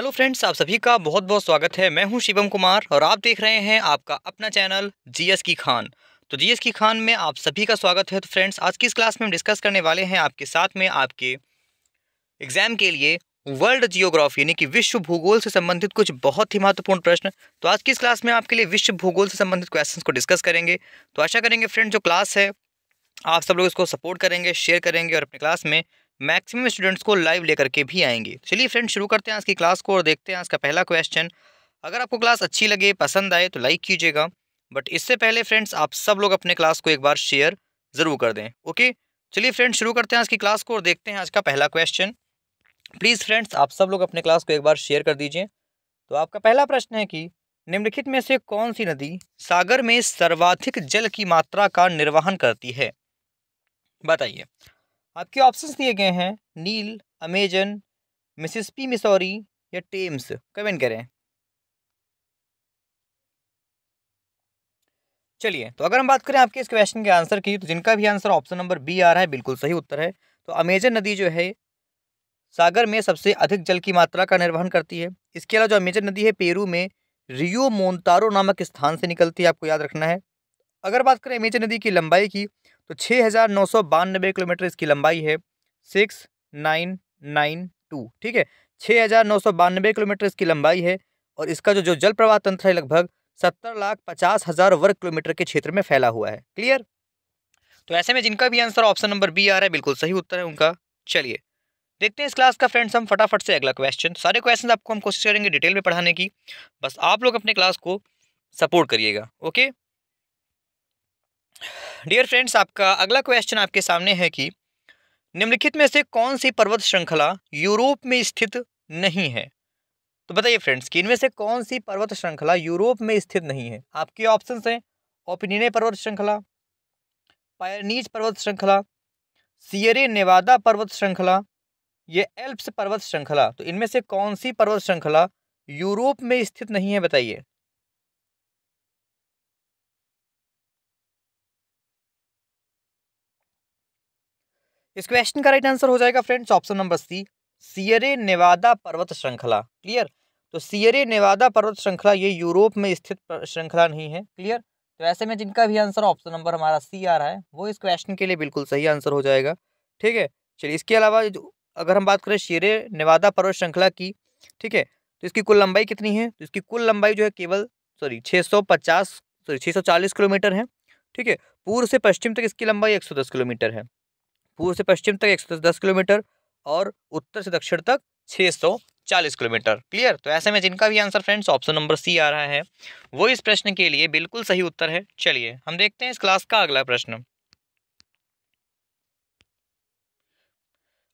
Hello friends आप सभी का बहुत बहुत स्वागत है। मैं हूँ शिवम कुमार और आप देख रहे हैं आपका अपना चैनल जीएस की खान। तो जीएस की खान में आप सभी का स्वागत है। तो फ्रेंड्स आज की इस क्लास में हम डिस्कस करने वाले हैं आपके साथ में आपके एग्ज़ाम के लिए वर्ल्ड जियोग्राफी यानी कि विश्व भूगोल से संबंधित कुछ बहुत ही महत्वपूर्ण प्रश्न। तो आज की इस क्लास में आपके लिए विश्व भूगोल से संबंधित क्वेश्चन को डिस्कस करेंगे। तो आशा करेंगे फ्रेंड जो क्लास है, आप सब लोग इसको सपोर्ट करेंगे शेयर करेंगे और अपने क्लास में मैक्सिमम स्टूडेंट्स को लाइव लेकर के भी आएँगे। चलिए फ्रेंड शुरू करते हैं आज की क्लास को और देखते हैं आज का पहला क्वेश्चन अगर आपको क्लास अच्छी लगे, पसंद आए तो लाइक कीजिएगा। बट इससे पहले फ्रेंड्स, आप सब लोग अपने क्लास को एक बार शेयर ज़रूर कर दें। ओके चलिए फ्रेंड्स, शुरू करते हैं आज की क्लास को और देखते हैं आज का पहला क्वेश्चन प्लीज़ फ्रेंड्स आप सब लोग अपने क्लास को एक बार शेयर कर दीजिए। तो आपका पहला प्रश्न है कि, निम्नलिखित में से कौन सी नदी सागर में सर्वाधिक जल की मात्रा का निर्वहन करती है? बताइए। आपके ऑप्शंस दिए गए हैं, नील, अमेजन मिसिसपी मिसौरी या टेम्स। कमेंट करें। चलिए तो अगर हम बात करें आपके इस क्वेश्चन के आंसर की तो जिनका भी आंसर ऑप्शन नंबर बी आ रहा है, बिल्कुल सही उत्तर है। तो अमेजन नदी जो है, सागर में सबसे अधिक जल की मात्रा का निर्वहन करती है। इसके अलावा जो अमेजन नदी है, पेरू में रियो मोन्तारो नामक स्थान से निकलती है, आपको याद रखना है। अगर बात करें अमेजन नदी की लंबाई की तो छः हज़ार नौ सौ बानबे किलोमीटर इसकी लंबाई है, सिक्स नाइन नाइन टू, ठीक है? छः हज़ार नौ सौ बानबे किलोमीटर इसकी लंबाई है और इसका जो जो जल प्रवाह तंत्र है लगभग सत्तर लाख पचास हज़ार वर्ग किलोमीटर के क्षेत्र में फैला हुआ है। क्लियर? तो ऐसे में जिनका भी आंसर ऑप्शन नंबर बी आ रहा है, बिल्कुल सही उत्तर है उनका। चलिए, देखते हैं इस क्लास का फ्रेंड्स हम फटाफट से अगला क्वेश्चन सारे क्वेश्चन आपको हम कोशिश करेंगे डिटेल में पढ़ाने की। बस आप लोग अपने क्लास को सपोर्ट करिएगा ओके डियर फ्रेंड्स आपका अगला क्वेश्चन आपके सामने है कि निम्नलिखित में से कौन सी पर्वत श्रृंखला यूरोप में स्थित नहीं है? तो बताइए फ्रेंड्स कि इनमें से कौन सी पर्वत श्रृंखला यूरोप में स्थित नहीं है? आपके ऑप्शंस हैं ओपिनिने पर्वत श्रृंखला पायरनीज पर्वत श्रृंखला सियरे नेवादा पर्वत श्रृंखला, ये एल्प्स पर्वत श्रृंखला। तो इनमें से कौन सी पर्वत श्रृंखला यूरोप में स्थित नहीं है, बताइए। इस क्वेश्चन का राइट आंसर हो जाएगा friends option number C Sierra Nevada पर्वत श्रृंखला क्लियर तो सियरे नेवादा पर्वत श्रृंखला, ये यूरोप में स्थित श्रृंखला नहीं है क्लियर तो ऐसे में जिनका भी आंसर ऑप्शन नंबर हमारा सी आ रहा है, वो इस क्वेश्चन के लिए बिल्कुल सही आंसर हो जाएगा, ठीक है? चलिए, इसके अलावा अगर हम बात करें शेरे नेवादा पर्वत श्रृंखला की, ठीक है? तो इसकी कुल लंबाई कितनी है? तो इसकी कुल लंबाई जो है केवल सॉरी छः सौ पचास सॉरी छः सौ चालीस किलोमीटर है, ठीक है? पूर्व से पश्चिम तक इसकी लंबाई एक सौ दस किलोमीटर है। पूर्व से पश्चिम तक एक सौ दस किलोमीटर और उत्तर से दक्षिण तक छः सौ चालीस किलोमीटर। क्लियर तो ऐसे में जिनका भी answer friends option number C आ रहा है, वो इस प्रश्न के लिए बिल्कुल सही उत्तर है। चलिए, हम देखते हैं इस क्लास का अगला प्रश्न।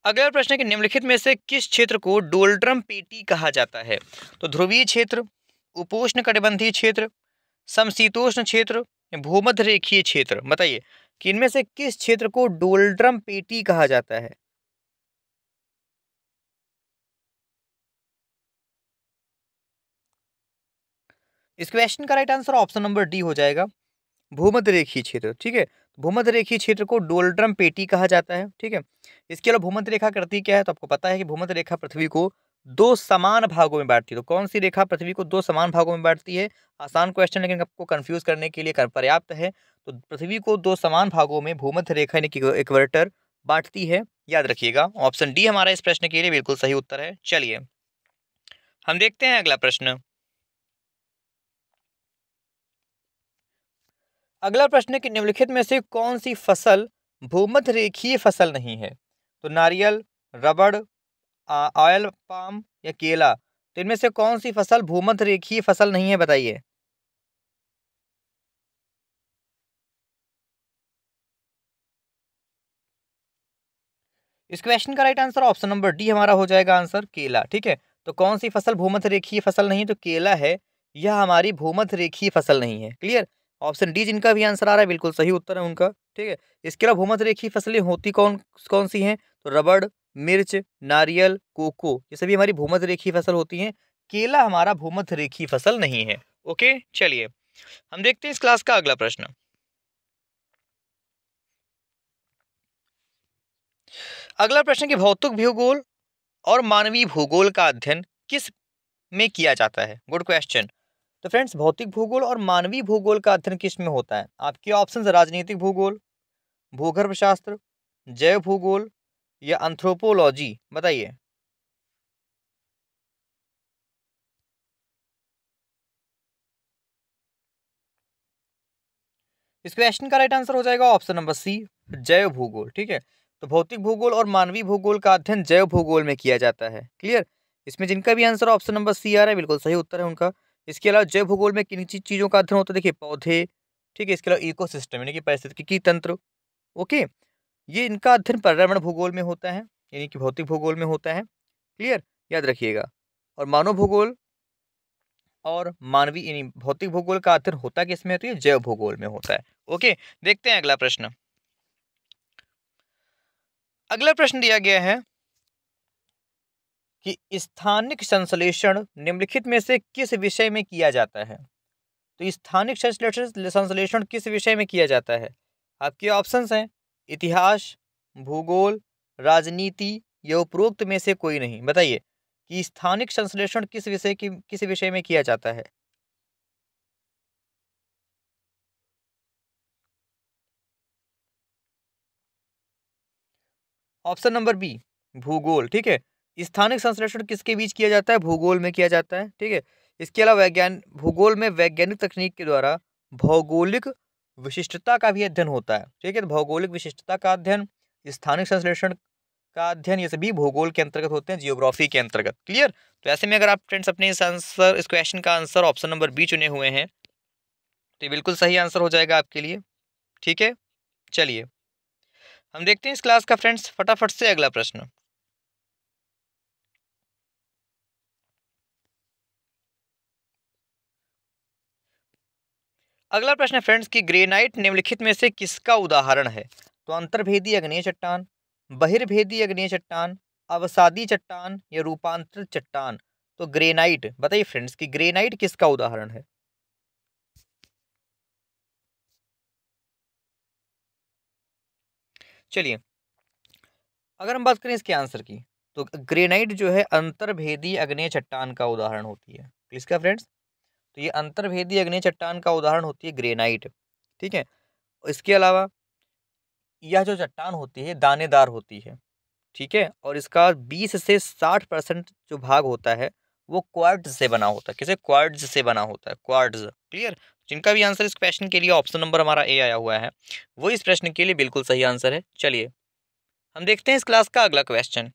अगला प्रश्न के निम्नलिखित में से किस क्षेत्र को डोल्ड्रम पेटी कहा जाता है? तो ध्रुवीय क्षेत्र, उपोष्ण कटिबंधीय क्षेत्र, समशीतोष्ण क्षेत्र भूमध्य रेखीय क्षेत्र, बताइए, कि इनमें से किस क्षेत्र को डोल्ड्रम पेटी कहा जाता है? इस क्वेश्चन का right answer option number D हो जाएगा। भूमध्य रेखीय क्षेत्र, ठीक है? भूमध्य रेखीय क्षेत्र को डोल्ड्रम पेटी कहा जाता है, ठीक है? इसके अलावा भूमध्य रेखा करती क्या है? तो आपको पता है कि भूमध्य रेखा पृथ्वी को दो समान भागों में बांटती है। तो कौन सी रेखा पृथ्वी को दो समान भागों में बांटती है? आसान क्वेश्चन लेकिन आपको कंफ्यूज करने के लिए पर्याप्त है। तो पृथ्वी को दो समान भागों में भूमध्य रेखा यानी कि इक्वेटर बांटती है। याद रखिएगा ऑप्शन डी हमारा इस प्रश्न के लिए बिल्कुल सही उत्तर है। चलिए, हम देखते हैं अगला प्रश्न। अगला प्रश्न कि निम्नलिखित में से कौन सी फ़सल भूमध्य रेखीय फ़सल नहीं है? तो नारियल, रबड़ ऑयल पाम या केला? तो इनमें से कौन सी फ़सल भूमध्य रेखीय फ़सल नहीं है, बताइए? इस क्वेश्चन का right answer option number D हमारा हो जाएगा आंसर केला, ठीक है? तो कौन सी फ़सल भूमध्य रेखीय फ़सल नहीं? है तो केला है, यह हमारी भूमध्य रेखीय फ़सल नहीं है क्लियर ऑप्शन डी जिनका भी आंसर आ रहा है, बिल्कुल सही उत्तर है उनका, ठीक है? इसके अलावा भूमध्य रेखीय फ़सलें होती कौन कौन सी हैं? तो रबड़ मिर्च, नारियल, कोको, ये सभी हमारी भूमध रेखी फ़सल होती हैं। केला हमारा भूमध रेखी फ़सल नहीं है। ओके, चलिए, हम देखते हैं इस क्लास का अगला प्रश्न। अगला प्रश्न की भौतिक भूगोल और मानवीय भूगोल का अध्ययन किसमें किया जाता है? गुड क्वेश्चन तो फ्रेंड्स भौतिक भूगोल और मानवीय भूगोल का अध्ययन किसमें होता है? आपके ऑप्शन राजनीतिक भूगोल भूगर्भ शास्त्र जैव भूगोल या एंथ्रोपोलॉजी बताइए। इस क्वेश्चन का राइट आंसर हो जाएगा ऑप्शन नंबर सी जैव भूगोल, ठीक है? तो भौतिक भूगोल और मानवीय भूगोल का अध्ययन जैव भूगोल में किया जाता है क्लियर इसमें जिनका भी आंसर ऑप्शन नंबर सी आ रहा है, बिल्कुल सही उत्तर है उनका। इसके अलावा जैव भूगोल में किन चीज़ों का अध्ययन होता है? देखिए, पौधे, ठीक है? इसके अलावा इको सिस्टम यानी कि पारिस्थितिकी तंत्र ओके ये इनका अध्ययन पर्यावरण भूगोल में होता है, यानी कि भौतिक भूगोल में होता है, क्लियर? याद रखिएगा। और मानव भूगोल और मानवीय, यानी भौतिक भूगोल का अध्ययन होता किसमें है? जैव भूगोल में होता है। ओके, देखते हैं अगला प्रश्न। अगला प्रश्न दिया गया है कि स्थानिक संश्लेषण निम्नलिखित में से किस विषय में किया जाता है? तो स्थानिक संश्लेषण संश्लेषण किस विषय में किया जाता है? आपके ऑप्शंस हैं। इतिहास, भूगोल, राजनीति, या उपरोक्त में से कोई नहीं। बताइए कि स्थानिक संश्लेषण किस विषय की, किस विषय में किया जाता है? ऑप्शन नंबर बी, भूगोल। ठीक है, स्थानिक संश्लेषण किसके बीच किया जाता है? भूगोल में किया जाता है। ठीक है, इसके अलावा वैज्ञान, भूगोल में वैज्ञानिक तकनीक के द्वारा भौगोलिक विशिष्टता का भी अध्ययन होता है। ठीक है तो भौगोलिक विशिष्टता का अध्ययन, स्थानिक संश्लेषण का अध्ययन, ये सभी भूगोल के अंतर्गत होते हैं जियोग्राफी के अंतर्गत। क्लियर तो ऐसे में अगर आप फ्रेंड्स अपने इस आंसर इस क्वेश्चन का आंसर ऑप्शन नंबर बी चुने हुए हैं तो ये बिल्कुल सही आंसर हो जाएगा आपके लिए। ठीक है? चलिए, हम देखते हैं इस क्लास का फ्रेंड्स फटाफट से अगला प्रश्न। अगला प्रश्न है, फ्रेंड्स, की ग्रेनाइट निम्नलिखित में से किसका उदाहरण है? तो अंतर्भेदी अग्नेय चट्टान, बहिर्भेदी अग्नेय चट्टान, अवसादी चट्टान या रूपांतरित चट्टान? तो ग्रेनाइट, बताइए फ्रेंड्स, कि ग्रेनाइट किसका उदाहरण है? चलिए, अगर हम बात करें इसके आंसर की तो ग्रेनाइट जो है, अंतर्भेदी अग्नेय चट्टान का उदाहरण होती है। किसका फ्रेंड्स तो ये अंतर्भेदी अग्नि चट्टान का उदाहरण होती है ग्रेनाइट, ठीक है? इसके अलावा यह जो चट्टान होती है, दानेदार होती है, ठीक है? और इसका 20 से 60 परसेंट जो भाग होता है, वो क्वार्ट्स से बना होता है। किसे? क्वार्ट्स से बना होता है क्वार्ट्स क्लियर? जिनका भी आंसर इस क्वेश्चन के लिए ऑप्शन नंबर हमारा ए आया हुआ है, वो इस प्रश्न के लिए बिल्कुल सही आंसर है। चलिए, हम देखते हैं इस क्लास का अगला क्वेश्चन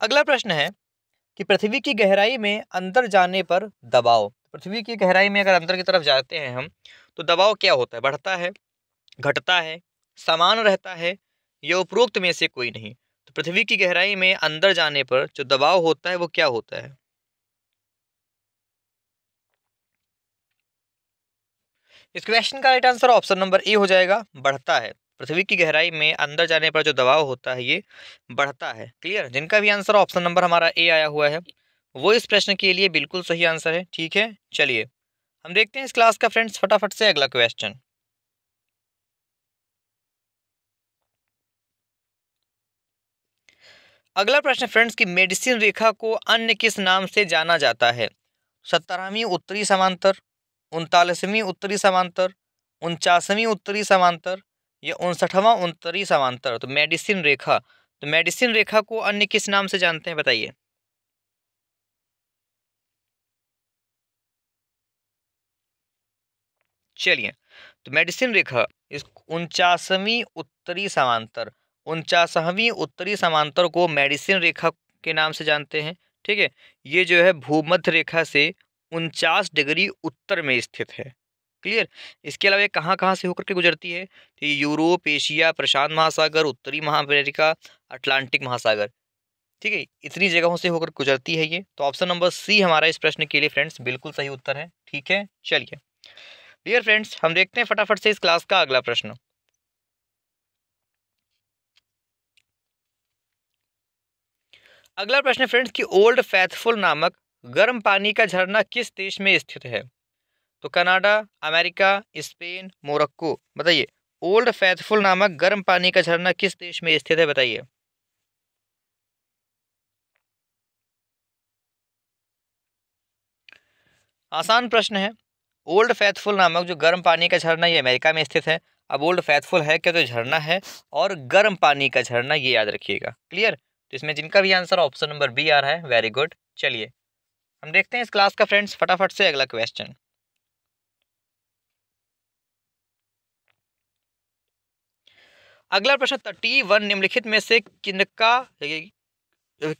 अगला प्रश्न है कि पृथ्वी की गहराई में अंदर जाने पर दबाव, पृथ्वी की गहराई में अगर अंदर की तरफ़ जाते हैं हम तो दबाव क्या होता है? बढ़ता है, घटता है, समान रहता है या उपरोक्त में से कोई नहीं? तो पृथ्वी की गहराई में अंदर जाने पर जो दबाव होता है वो क्या होता है? इस क्वेश्चन का right answer option number A हो जाएगा, बढ़ता है। पृथ्वी की गहराई में अंदर जाने पर जो दबाव होता है, ये बढ़ता है। क्लियर? जिनका भी आंसर ऑप्शन नंबर हमारा ए आया हुआ है, वो इस प्रश्न के लिए बिल्कुल सही आंसर है, ठीक है? चलिए, हम देखते हैं इस क्लास का फ्रेंड्स फटाफट से अगला क्वेश्चन अगला प्रश्न फ्रेंड्स की मेडिसिन रेखा को अन्य किस नाम से जाना जाता है? सत्तरहवीं उत्तरी समांतर, उनतालीसवीं उत्तरी समांतर, उनचासवीं उत्तरी समांतर ये उनसठवां उत्तरी समांतर तो मेडिसिन रेखा तो मेडिसिन रेखा को अन्य किस नाम से जानते हैं, बताइए? चलिए तो मेडिसिन रेखा, इस उनचासवीं उत्तरी समांतर, उनचासवीं उत्तरी समांतर को मेडिसिन रेखा के नाम से जानते हैं, ठीक है? ये जो है भूमध्य रेखा से उनचास डिग्री उत्तर में स्थित है। क्लियर? इसके अलावा ये कहाँ कहाँ से होकर के गुजरती है? तो यूरोप, एशिया, प्रशांत महासागर, उत्तरी महाअमेरिका, अटलांटिक महासागर। ठीक है, इतनी जगहों से होकर गुजरती है ये। तो ऑप्शन नंबर सी हमारा इस प्रश्न के लिए फ्रेंड्स बिल्कुल सही उत्तर है। ठीक है, चलिए। डियर फ्रेंड्स, हम देखते हैं फटाफट से इस क्लास का अगला प्रश्न। अगला प्रश्न फ्रेंड्स की ओल्ड फैथफुल नामक गर्म पानी का झरना किस देश में स्थित है? तो कनाडा, अमेरिका, स्पेन, मोरक्को, बताइए। ओल्ड फैथफुल नामक गर्म पानी का झरना किस देश में स्थित है, बताइए। आसान प्रश्न है। ओल्ड फैथफुल नामक जो गर्म पानी का झरना ये अमेरिका में स्थित है। अब ओल्ड फैथफुल है क्या तो झरना है और गर्म पानी का झरना ये याद रखिएगा। क्लियर? तो इसमें जिनका भी आंसर ऑप्शन नंबर बी आ रहा है, वेरी गुड। चलिए, हम देखते हैं इस क्लास का फ्रेंड्स, फटाफट से अगला क्वेश्चन। अगला प्रश्न, तटीय वन निम्नलिखित में से किनका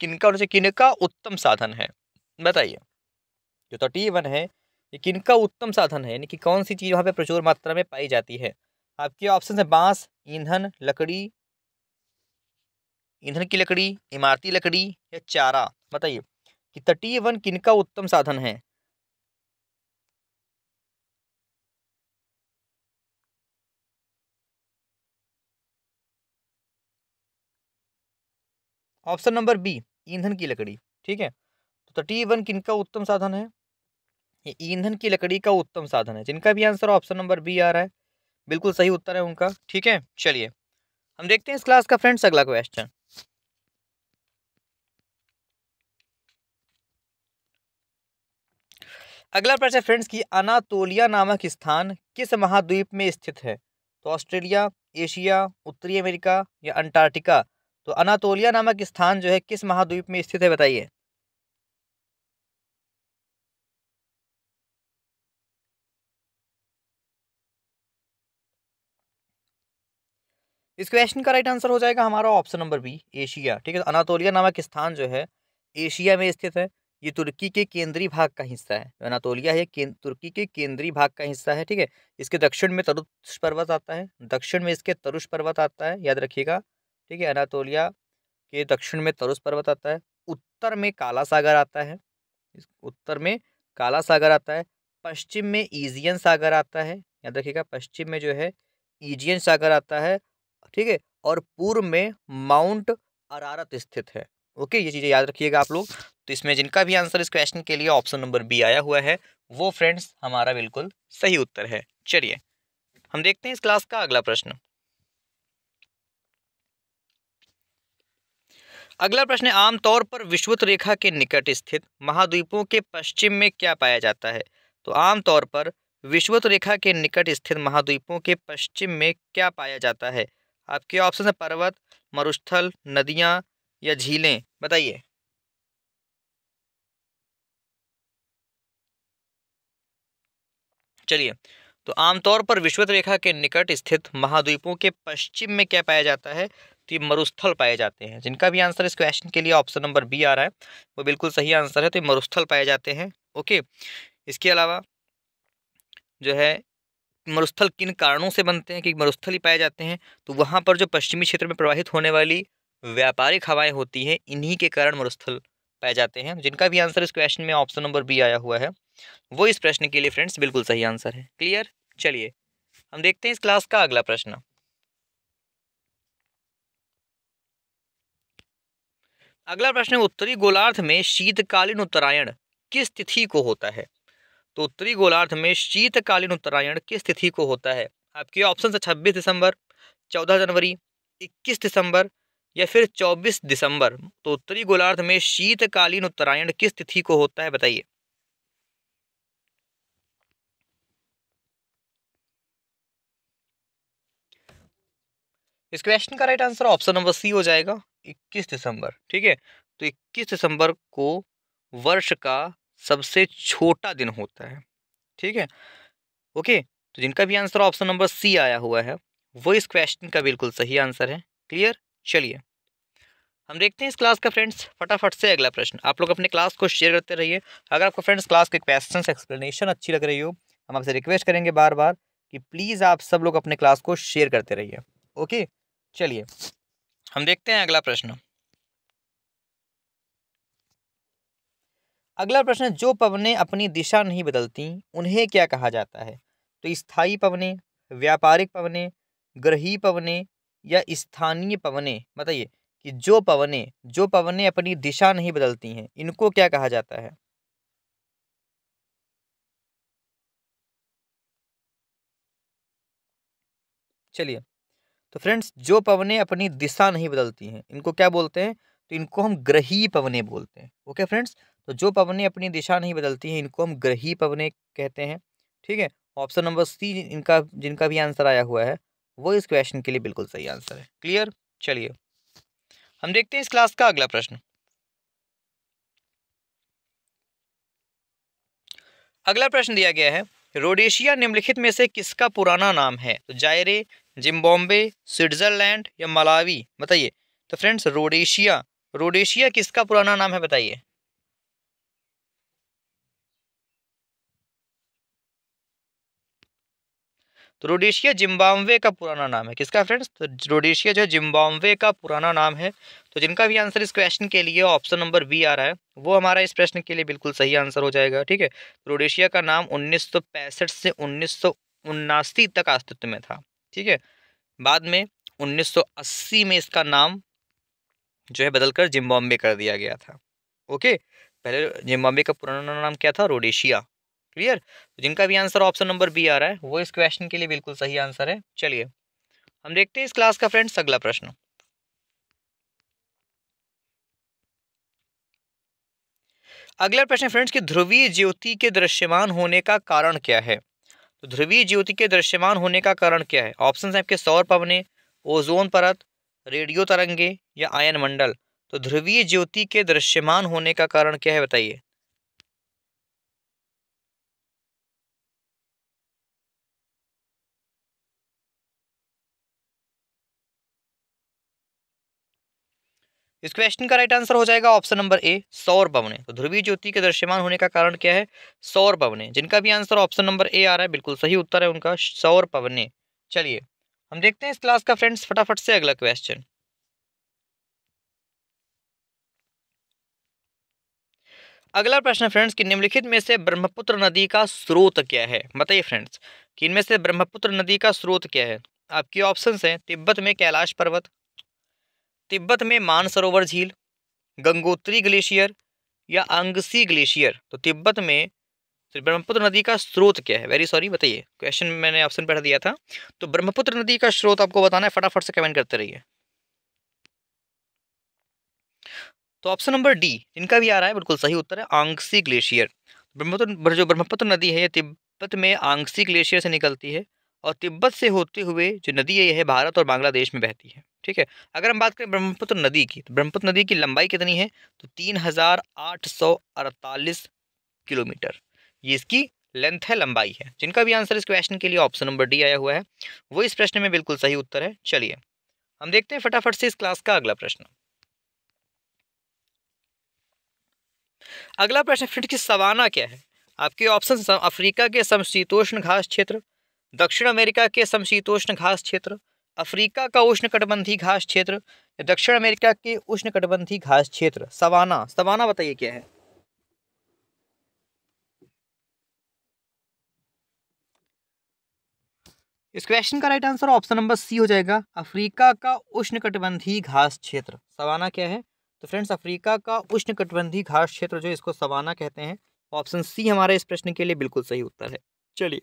किनका से किनका उत्तम साधन है? बताइए। जो तटीय वन है, ये किनका उत्तम साधन है? यानी कि कौन सी चीज़ वहाँ पे प्रचुर मात्रा में पाई जाती है? आपके ऑप्शन है बाँस, ईंधन, लकड़ी, ईंधन की लकड़ी, इमारती लकड़ी या चारा। बताइए कि तटीय वन किनका उत्तम साधन है? ऑप्शन नंबर बी, ईंधन की लकड़ी, ठीक है? तो तटीय वन किनका उत्तम साधन है? ये ईंधन की लकड़ी का उत्तम साधन है। जिनका भी आंसर ऑप्शन नंबर बी आ रहा है। बिल्कुल सही उत्तर है उनका, ठीक है? चलिए, हम देखते हैं इस क्लास का फ्रेंड्स अगला क्वेश्चन अगला प्रश्न फ्रेंड्स की अनातोलिया नामक स्थान किस महाद्वीप में स्थित है? तो ऑस्ट्रेलिया, एशिया, उत्तरी अमेरिका या अंटार्कटिका? तो अनातोलिया नामक स्थान जो है, किस महाद्वीप में स्थित है बताइए? इस क्वेश्चन का राइट आंसर हो जाएगा हमारा ऑप्शन नंबर बी एशिया। ठीक है तो अनातोलिया नामक स्थान जो है, एशिया में स्थित है। ये तुर्की के केंद्रीय भाग का हिस्सा है। तो अनातोलिया है तुर्की के केंद्रीय भाग का हिस्सा है, ठीक है। इसके दक्षिण में तरुष पर्वत आता है, दक्षिण में इसके तरुष पर्वत आता है, याद रखिएगा। ठीक है, अनातोलिया के दक्षिण में तरुस पर्वत आता है, उत्तर में काला सागर आता है उत्तर में काला सागर आता है, पश्चिम में ईजियन सागर आता है, याद रखिएगा पश्चिम में जो है ईजियन सागर आता है, ठीक है, और पूर्व में माउंट अरारत स्थित है, ओके, ये चीज़ें याद रखिएगा आप लोग तो इसमें जिनका भी आंसर इस क्वेश्चन के लिए ऑप्शन नंबर बी आया हुआ है, वो फ्रेंड्स हमारा बिल्कुल सही उत्तर है, चलिए, हम देखते हैं इस क्लास का अगला प्रश्न। अगला प्रश्न आमतौर पर विश्वत रेखा के निकट स्थित महाद्वीपों के पश्चिम में क्या पाया जाता है? तो आमतौर पर विश्वत रेखा के निकट स्थित महाद्वीपों के पश्चिम में क्या पाया जाता है? आपके ऑप्शन है, पर्वत, मरुस्थल, नदियाँ या झीलें। बताइए। चलिए तो आमतौर पर विश्वत रेखा के निकट स्थित महाद्वीपों के पश्चिम में क्या पाया जाता है? तो ये मरुस्थल पाए जाते हैं। जिनका भी आंसर इस क्वेश्चन के लिए ऑप्शन नंबर बी आ रहा है, वो बिल्कुल सही आंसर है तो ये मरुस्थल पाए जाते हैं। ओके इसके अलावा जो है, मरुस्थल किन कारणों से बनते हैं कि मरुस्थल ही पाए जाते हैं? तो वहाँ पर जो पश्चिमी क्षेत्र में प्रवाहित होने वाली व्यापारिक हवाएँ होती हैं, इन्हीं के कारण मरुस्थल पाए जाते हैं। जिनका भी आंसर इस क्वेश्चन में ऑप्शन नंबर बी आया हुआ है, वो इस प्रश्न के लिए फ्रेंड्स बिल्कुल सही आंसर है। क्लियर चलिए, हम देखते हैं इस क्लास का अगला प्रश्न। अगला प्रश्न उत्तरी गोलार्ध में शीतकालीन उत्तरायण किस तिथि को होता है? तो उत्तरी गोलार्ध में शीतकालीन उत्तरायण किस तिथि को होता है? आपके ऑप्शन है छब्बीस दिसंबर, चौदह जनवरी, इक्कीस दिसंबर या फिर चौबीस दिसंबर। तो उत्तरी गोलार्ध में शीतकालीन उत्तरायण किस तिथि को होता है, बताइए। इस क्वेश्चन का right answer option number C हो जाएगा इक्कीस दिसंबर, ठीक है? तो इक्कीस दिसंबर को वर्ष का सबसे छोटा दिन होता है, ठीक है? ओके तो जिनका भी आंसर ऑप्शन नंबर सी आया हुआ है, वो इस क्वेश्चन का बिल्कुल सही आंसर है क्लियर चलिए, हम देखते हैं इस क्लास का फ्रेंड्स फटाफट से अगला प्रश्न। आप लोग अपने क्लास को शेयर करते रहिए। अगर आपको फ्रेंड्स क्लास के क्वेश्चन एक्सप्लेनेशन अच्छी लग रही हो, हम आपसे रिक्वेस्ट करेंगे बार बार कि प्लीज़ आप सब लोग अपने क्लास को शेयर करते रहिए ओके चलिए, हम देखते हैं अगला प्रश्न। अगला प्रश्न, जो पवनें अपनी दिशा नहीं बदलती, उन्हें क्या कहा जाता है? तो स्थायी पवनें, व्यापारिक पवनें, ग्रही पवनें या स्थानीय पवनें? बताइए कि जो पवनें जो पवनें अपनी दिशा नहीं बदलती हैं, इनको क्या कहा जाता है? चलिए तो फ्रेंड्स, जो पवनें अपनी दिशा नहीं बदलती हैं, इनको क्या बोलते हैं? तो इनको हम ग्रही पवनें बोलते हैं, ओके फ्रेंड्स? तो जो पवनें अपनी दिशा नहीं बदलती हैं, इनको हम ग्रही पवनें कहते हैं, ठीक है? ऑप्शन नंबर सी इनका, जिनका भी आंसर आया हुआ है, वो इस क्वेश्चन के लिए बिल्कुल सही आंसर है, क्लियर? चलिए, हम देखते हैं इस क्लास का अगला प्रश्न। अगला प्रश्न दिया गया है, रोडेशिया निम्नलिखित में से किसका पुराना नाम है? तो जायरे जिम्बॉम्बे स्विट्जरलैंड या मलावी? बताइए। तो फ्रेंड्स, रोडेशिया। रोडेशिया किसका पुराना नाम है, बताइए। तो रोडेशिया जिम्बाब्वे का पुराना नाम है। किसका फ्रेंड्स? तो रोडेशिया जो है, जिम्बाब्वे का पुराना नाम है। तो जिनका भी आंसर इस क्वेश्चन के लिए ऑप्शन नंबर बी आ रहा है, वो हमारा इस प्रश्न के लिए बिल्कुल सही आंसर हो जाएगा, ठीक है? रोडेशिया का नाम उन्नीस सौ पैंसठ से उन्नीस तक अस्तित्व में था। ठीक है? बाद में 1980 में इसका नाम जो है बदलकर जिम्बाब्वे कर दिया गया था। ओके? पहले जिम्बाब्वे का पुराना नाम क्या था? रोडेशिया। क्लियर? तो जिनका भी आंसर ऑप्शन नंबर बी आ रहा है, वो इस क्वेश्चन के लिए बिल्कुल सही आंसर है। चलिए, हम देखते हैं इस क्लास का फ्रेंड्स अगला प्रश्न। अगला प्रश्न फ्रेंड्स कि ध्रुवीय ज्योति के दृश्यमान होने का कारण क्या है? तो ध्रुवीय ज्योति के दृश्यमान होने का कारण क्या है? ऑप्शन है आपके सौर पवने ओजोन परत, रेडियो तरंगे या आयन मंडल। तो ध्रुवीय ज्योति के दृश्यमान होने का कारण क्या है बताइए। इस क्वेश्चन का राइट आंसर हो जाएगा ऑप्शन नंबर ए सौर पवने तो ध्रुवीय ज्योति के दृश्यमान होने का कारण क्या है? सौर पवने जिनका भी आंसर ऑप्शन नंबर ए आ रहा है, बिल्कुल सही उत्तर है उनका, सौर पवने चलिए, हम देखते हैं इस क्लास का फ्रेंड्स फटाफट से अगला क्वेश्चन अगला प्रश्न फ्रेंड्स कि निम्नलिखित में से ब्रह्मपुत्र नदी का स्रोत क्या है? बताइए फ्रेंड्स कि इनमें से ब्रह्मपुत्र नदी का स्रोत क्या है? आपके ऑप्शंस हैं, तिब्बत में कैलाश पर्वत तिब्बत में मानसरोवर झील, गंगोत्री ग्लेशियर या अंगसी ग्लेशियर। तो तिब्बत में ब्रह्मपुत्र नदी का स्रोत क्या है? वेरी सॉरी बताइए। क्वेश्चन मैंने ऑप्शन पढ़ दिया था। तो ब्रह्मपुत्र नदी का स्रोत आपको बताना है, फटाफट से कमेंट करते रहिए। तो ऑप्शन नंबर डी इनका भी आ रहा है, बिल्कुल सही उत्तर है, आंगसी ग्लेशियर। ब्रह्मपुत्र जो ब्रह्मपुत्र नदी है, ये तिब्बत में आंगसी ग्लेशियर से निकलती है और तिब्बत से होते हुए जो नदी है, यह भारत और बांग्लादेश में बहती है। ठीक है? अगर हम बात करें ब्रह्मपुत्र नदी की तो ब्रह्मपुत्र नदी की लंबाई कितनी है? तो तीन हज़ार आठ सौ अड़तालीस किलोमीटर। ये इसकी लेंथ है, लंबाई है। जिनका भी आंसर इस क्वेश्चन के लिए ऑप्शन नंबर डी आया हुआ है, वो इस प्रश्न में बिल्कुल सही उत्तर है। चलिए, हम देखते हैं फटाफट से इस क्लास का अगला प्रश्न। अगला प्रश्न फ्रेंड की सवाना क्या है? आपके ऑप्शन अफ्रीका के समशीतोष्ण घास क्षेत्र, दक्षिण अमेरिका के समशीतोष्ण घास क्षेत्र अफ्रीका का उष्णकटिबंधीय घास क्षेत्र या दक्षिण अमेरिका के उष्णकटिबंधीय घास क्षेत्र, सवाना। सवाना बताइए क्या है? इस क्वेश्चन का right answer option number C हो जाएगा। अफ्रीका का उष्णकटिबंधीय घास क्षेत्र, सवाना क्या है? तो फ्रेंड्स अफ्रीका का उष्णकटिबंधीय घास क्षेत्र जो इसको सवाना कहते हैं। ऑप्शन सी हमारे इस प्रश्न के लिए बिल्कुल सही उत्तर है। चलिए।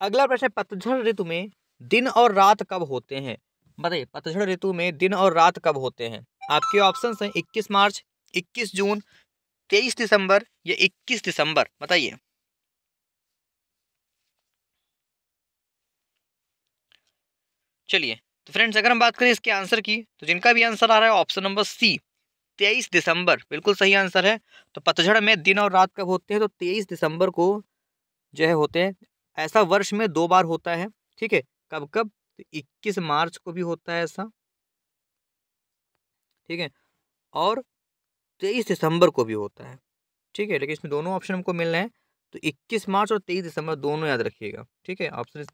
अगला प्रश्न पतझड़ ऋतु में दिन और रात कब होते हैं? बताइए, पतझड़ ऋतु में दिन और रात कब होते हैं? आपके ऑप्शन हैं, इक्कीस मार्च, इक्कीस जून, तेईस दिसंबर या इक्कीस दिसंबर, बताइए। चलिए तो फ्रेंड्स अगर हम बात करें इसके आंसर की तो जिनका भी आंसर आ रहा है ऑप्शन नंबर सी तेईस दिसंबर, बिल्कुल सही आंसर है। तो पतझड़ में दिन और रात कब होते हैं? तो तेईस दिसंबर को जो है होते हैं ऐसा वर्ष में दो बार होता है, ठीक है? कब कब तो इक्कीस मार्च को भी होता है ऐसा। ठीक है? और तेईस दिसंबर को भी होता है, ठीक है? लेकिन इसमें दोनों ऑप्शन हमको मिल रहे हैं। तो इक्कीस मार्च और तेईस दिसंबर दोनों याद रखिएगा, ठीक है? ऑप्शन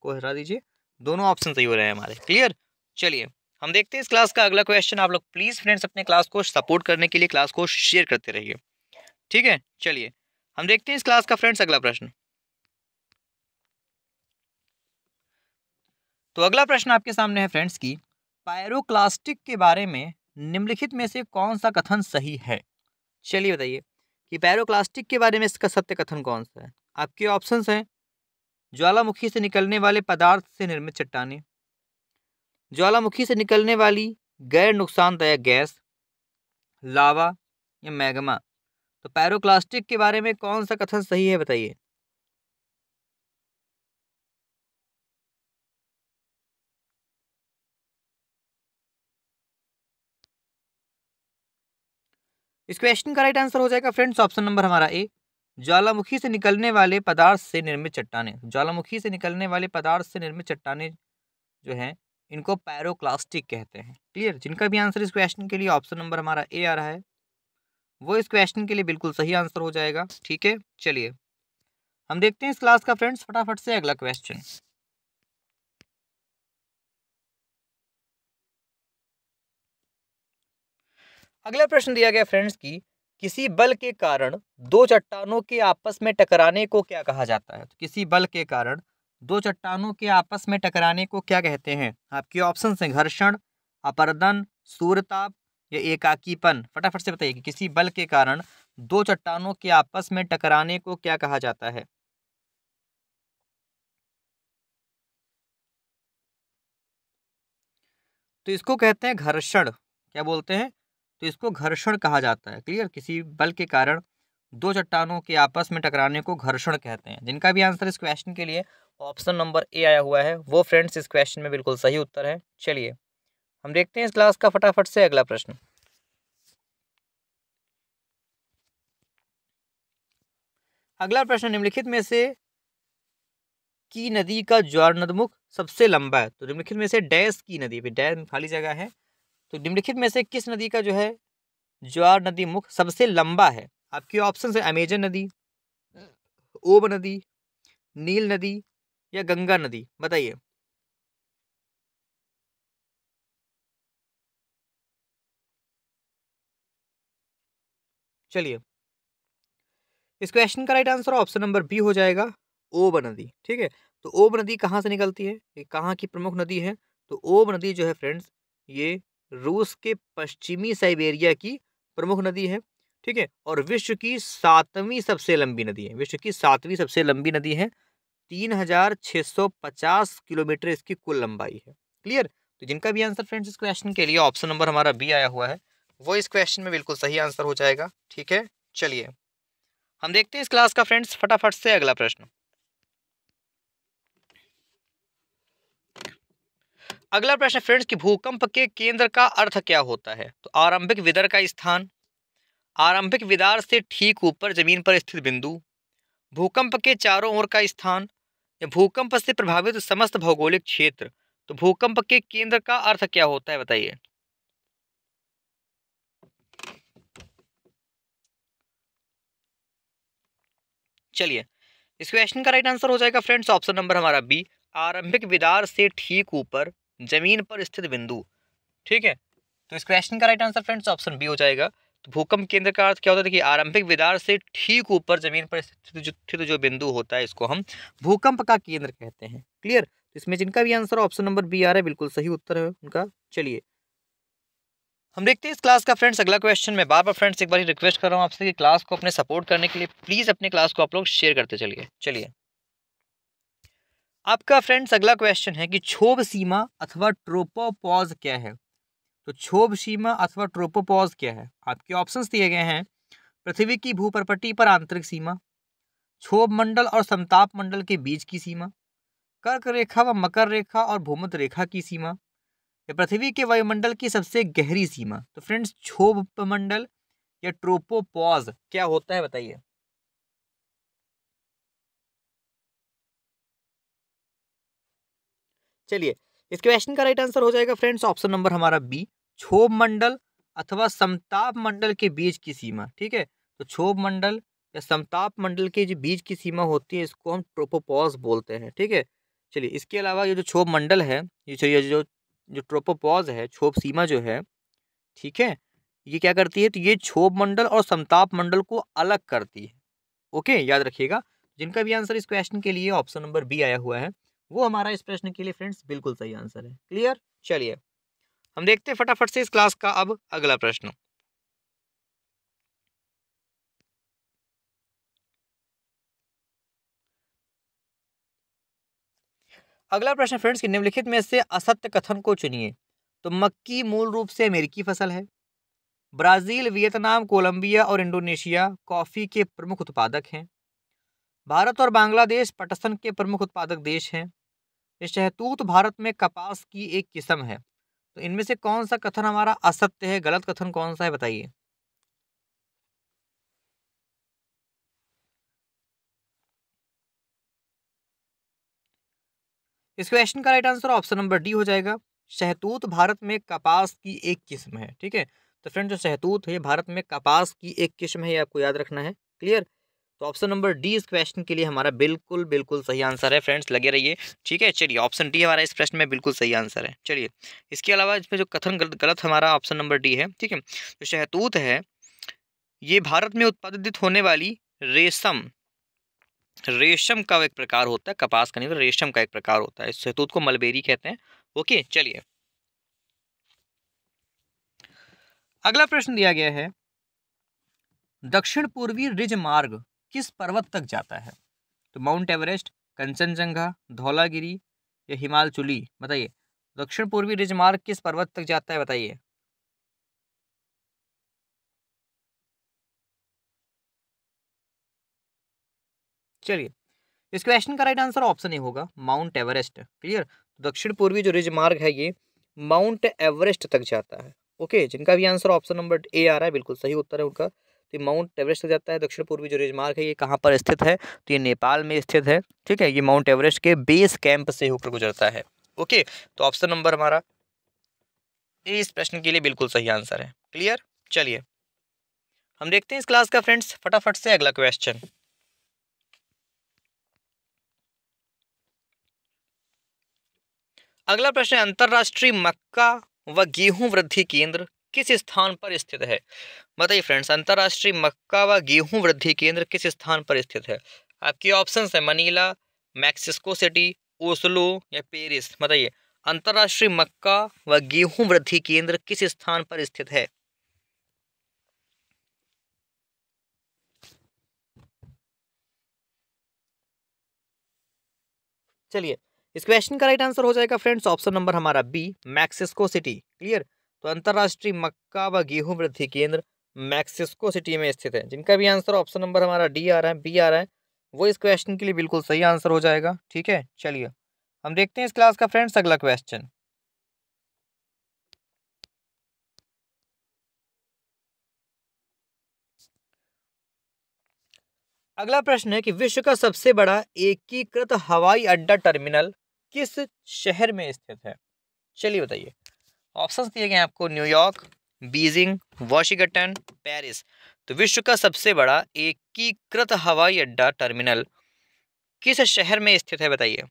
को हटा दीजिए। दोनों ऑप्शन सही हो रहे हैं हमारे। क्लियर? चलिए, हम देखते हैं इस क्लास का अगला क्वेश्चन आप लोग प्लीज़ फ्रेंड्स अपने क्लास को सपोर्ट करने के लिए क्लास को शेयर करते रहिए। ठीक है? चलिए, हम देखते हैं इस क्लास का फ्रेंड्स अगला प्रश्न। तो अगला प्रश्न आपके सामने है फ्रेंड्स की, पायरोक्लास्टिक के बारे में निम्नलिखित में से कौन सा कथन सही है? चलिए बताइए कि पैरोक्लास्टिक के बारे में इसका सत्य कथन कौन सा है? आपके ऑप्शंस हैं, ज्वालामुखी से निकलने वाले पदार्थ से निर्मित चट्टाने, ज्वालामुखी से निकलने वाली गैर नुकसानदायक गैस, लावा या मैगमा। तो पैरोक्लास्टिक के बारे में कौन सा कथन सही है बताइए? इस क्वेश्चन का राइट आंसर हो जाएगा फ्रेंड्स ऑप्शन नंबर हमारा ए ज्वालामुखी से निकलने वाले पदार्थ से निर्मित चट्टाने। ज्वालामुखी से निकलने वाले पदार्थ से निर्मित चट्टाने जो हैं, इनको पैरोक्लास्टिक कहते हैं। क्लियर जिनका भी आंसर इस क्वेश्चन के लिए ऑप्शन नंबर हमारा ए आ रहा है, वो इस क्वेश्चन के लिए बिल्कुल सही आंसर हो जाएगा। ठीक है? चलिए, हम देखते हैं इस क्लास का फ्रेंड्स फटाफट से अगला क्वेश्चन अगला प्रश्न दिया गया फ्रेंड्स की, किसी बल के कारण दो चट्टानों के आपस में टकराने को क्या कहा जाता है? तो किसी बल के कारण दो चट्टानों के आपस में टकराने को क्या कहते हैं? आपके ऑप्शन हैं घर्षण, अपर्दन सूर्यताप या एकाकीपन। फटाफट से बताइए कि किसी बल के कारण दो चट्टानों के आपस में टकराने को क्या कहा जाता है? तो इसको कहते हैं घर्षण। क्या बोलते हैं? तो इसको घर्षण कहा जाता है, क्लियर? किसी बल के कारण दो चट्टानों के आपस में टकराने को घर्षण कहते हैं। जिनका भी आंसर इस क्वेश्चन के लिए ऑप्शन नंबर ए आया हुआ है। वो फ्रेंड्स इस क्वेश्चन में बिल्कुल सही उत्तर है। चलिए, हम देखते हैं इस क्लास का फटाफट से अगला प्रश्न। अगला प्रश्न निम्नलिखित में से की नदी का ज्वार नदमुख सबसे लंबा है। तो निम्नलिखित में से डैश की नदी पे डैश खाली जगह है। तो निम्नलिखित में से किस नदी का जो है, ज्वार नदी मुख सबसे लंबा है? आपके ऑप्शन है अमेजन नदी, ओब नदी, नील नदी या गंगा नदी। बताइए। चलिए। इस क्वेश्चन का right answer option number B हो जाएगा, ओब नदी। ठीक है? तो ओब नदी कहाँ से निकलती है? ये कहाँ की प्रमुख नदी है? तो ओब नदी जो है फ्रेंड्स ये रूस के पश्चिमी साइबेरिया की प्रमुख नदी है, ठीक है? और विश्व की सातवीं सबसे लंबी नदी है। विश्व की सातवीं सबसे लंबी नदी है, तीन हज़ार छः सौ पचास किलोमीटर इसकी कुल लंबाई है। क्लियर? तो जिनका भी आंसर फ्रेंड्स इस क्वेश्चन के लिए ऑप्शन नंबर हमारा बी आया हुआ है, वो इस क्वेश्चन में बिल्कुल सही आंसर हो जाएगा, ठीक है? चलिए, हम देखते हैं इस क्लास का फ्रेंड्स, फटाफट से अगला प्रश्न। अगला प्रश्न, फ्रेंड्स, कि भूकंप के केंद्र का अर्थ क्या होता है? तो आरंभिक विदर का स्थान, आरंभिक विदार से ठीक ऊपर ज़मीन पर स्थित बिंदु, भूकंप के चारों ओर का स्थान, या भूकंप से प्रभावित समस्त भौगोलिक क्षेत्र। तो भूकंप के केंद्र का अर्थ क्या होता है, बताइए? चलिए, इस क्वेश्चन का राइट आंसर हो जाएगा, फ्रेंड्स ऑप्शन नंबर हमारा बी आरंभिक विदार से ठीक ऊपर ज़मीन पर स्थित बिंदु। ठीक है? तो इस क्वेश्चन का right answer friends option B हो जाएगा। तो भूकंप केंद्र का अर्थ क्या होता है? कि आरंभिक विदार से ठीक ऊपर ज़मीन पर स्थित जो स्थित जो बिंदु होता है, इसको हम भूकंप का केंद्र कहते हैं। क्लियर तो इसमें जिनका भी आंसर ऑप्शन नंबर बी आ रहा है, बिल्कुल सही उत्तर है उनका। चलिए। हम देखते हैं इस क्लास का फ्रेंड्स अगला क्वेश्चन मैं बार बार फ्रेंड्स एक बार रिक्वेस्ट कर रहा हूँ आपसे कि क्लास को अपने सपोर्ट करने के लिए प्लीज़ अपने क्लास को आप लोग शेयर करते चलिए। चलिए। आपका फ्रेंड्स अगला क्वेश्चन है कि क्षोभ सीमा अथवा ट्रोपोपॉज क्या है? तो क्षोभ सीमा अथवा ट्रोपोपॉज क्या है? आपके ऑप्शंस दिए गए हैं, पृथ्वी की भूपरपट्टी पर आंतरिक सीमा, क्षोभ मंडल और समताप मंडल के बीच की सीमा, कर्क रेखा व मकर रेखा और भूमध्य रेखा की सीमा, या पृथ्वी के वायुमंडल की सबसे गहरी सीमा। तो फ्रेंड्स क्षोभ मंडल या ट्रोपोपॉज क्या होता है बताइए। चलिए, इस क्वेश्चन का राइट आंसर हो जाएगा फ्रेंड्स ऑप्शन नंबर हमारा बी क्षोभ मंडल अथवा समताप मंडल के बीच की सीमा, ठीक है? तो क्षोभ मंडल या समताप मंडल के जो बीच की सीमा होती है, इसको हम ट्रोपोपॉज बोलते हैं, ठीक है? चलिए, इसके अलावा ये जो क्षोभ मंडल है, ये जो जो जो ट्रोपोपॉज है, क्षोभ सीमा जो है, ठीक है? ये क्या करती है? तो ये क्षोभ मंडल और समताप मंडल को अलग करती है, ओके? याद रखिएगा, जिनका भी आंसर इस क्वेश्चन के लिए ऑप्शन नंबर बी आया हुआ है वो हमारा इस प्रश्न के लिए फ्रेंड्स बिल्कुल सही आंसर है। क्लियर? चलिए, हम देखते हैं फटाफट से इस क्लास का अब अगला प्रश्न। अगला प्रश्न फ्रेंड्स कि निम्नलिखित में से असत्य कथन को चुनिए। तो मक्की मूल रूप से अमेरिकी फ़सल है। ब्राज़ील, वियतनाम, कोलंबिया और इंडोनेशिया कॉफ़ी के प्रमुख उत्पादक हैं। भारत और बांग्लादेश पटसन के प्रमुख उत्पादक देश हैं। शहतूत भारत में कपास की एक किस्म है। तो इनमें से कौन सा कथन हमारा असत्य है, गलत कथन कौन सा है, बताइए। इस क्वेश्चन का right answer option number D हो जाएगा। शहतूत भारत में कपास की एक किस्म है, ठीक है? तो फ्रेंड जो शहतूत है भारत में कपास की एक किस्म है, ये आपको याद रखना है क्लियर तो ऑप्शन नंबर डी इस क्वेश्चन के लिए हमारा बिल्कुल बिल्कुल सही आंसर है फ्रेंड्स लगे रहिए। ठीक है, चलिए ऑप्शन डी हमारा इस प्रश्न में बिल्कुल सही आंसर है। चलिए, इसके अलावा इसमें जो कथन गलत गलत हमारा ऑप्शन नंबर डी है, ठीक है, जो शहतूत है, ये भारत में उत्पादित होने वाली रेशम रेशम का एक प्रकार होता है, कपास का नहीं रेशम का एक प्रकार होता है शहतूत को मलबेरी कहते हैं। ओके, चलिए। अगला प्रश्न दिया गया है, दक्षिण पूर्वी रिज मार्ग किस पर्वत तक जाता है? तो माउंट एवरेस्ट, कंचनजंगा, धौलागिरी या हिमालचुली? बताइए। दक्षिण पूर्वी रिज मार्ग किस पर्वत तक जाता है, बताइए। चलिए, इस क्वेश्चन का राइट आंसर ऑप्शन ही होगा, माउंट एवरेस्ट। क्लियर दक्षिण पूर्वी जो रिज मार्ग है ये, माउंट एवरेस्ट तक जाता है। ओके जिनका भी आंसर ऑप्शन नंबर ए आ रहा है, बिल्कुल सही उत्तर है उनका। तो माउंट एवरेस्ट तक जाता है, दक्षिण पूर्वी जो रेजमार्ग है, ये कहाँ पर स्थित है? तो ये नेपाल में स्थित है, ठीक है? ये माउंट एवरेस्ट के बेस कैंप से होकर गुजरता है, ओके? तो ऑप्शन नंबर हमारा इस प्रश्न के लिए बिल्कुल सही आंसर है, क्लियर? चलिए, हम देखते हैं इस क्लास का फ्रेंड्स, फटाफट से अगला क्वेश्चन। अगला प्रश्न अंतरराष्ट्रीय मक्का व गेहूँ वृद्धि केंद्र किस स्थान पर स्थित है? बताइए फ्रेंड्स अंतर्राष्ट्रीय मक्का व गेहूँ वृद्धि केंद्र किस स्थान पर स्थित है? आपके ऑप्शन है मनीला, मैक्सिस्को सिटी, ओस्लो या पेरिस। बताइए, अंतर्राष्ट्रीय मक्का व गेहूँ वृद्धि केंद्र किस स्थान पर स्थित है? चलिए, इस क्वेश्चन का राइट आंसर हो जाएगा फ्रेंड्स ऑप्शन नंबर हमारा बी मैक्सिस्को सिटी। क्लियर तो अंतर्राष्ट्रीय मक्का व गेहूँ वृद्धि केंद्र मैक्सिस्को सिटी में स्थित है। जिनका भी आंसर ऑप्शन नंबर हमारा डी आ रहा है, बी आ रहा है, वो इस क्वेश्चन के लिए बिल्कुल सही आंसर हो जाएगा, ठीक है? चलिए, हम देखते हैं इस क्लास का फ्रेंड्स अगला क्वेश्चन अगला प्रश्न है कि विश्व का सबसे बड़ा एकीकृत हवाई अड्डा टर्मिनल किस शहर में स्थित है? चलिए बताइए। ऑप्शंस दिए गए आपको न्यूयॉर्क बीजिंग, वॉशिंगटन, पेरिस। तो विश्व का सबसे बड़ा एकीकृत हवाई अड्डा टर्मिनल किस शहर में स्थित है, बताइए?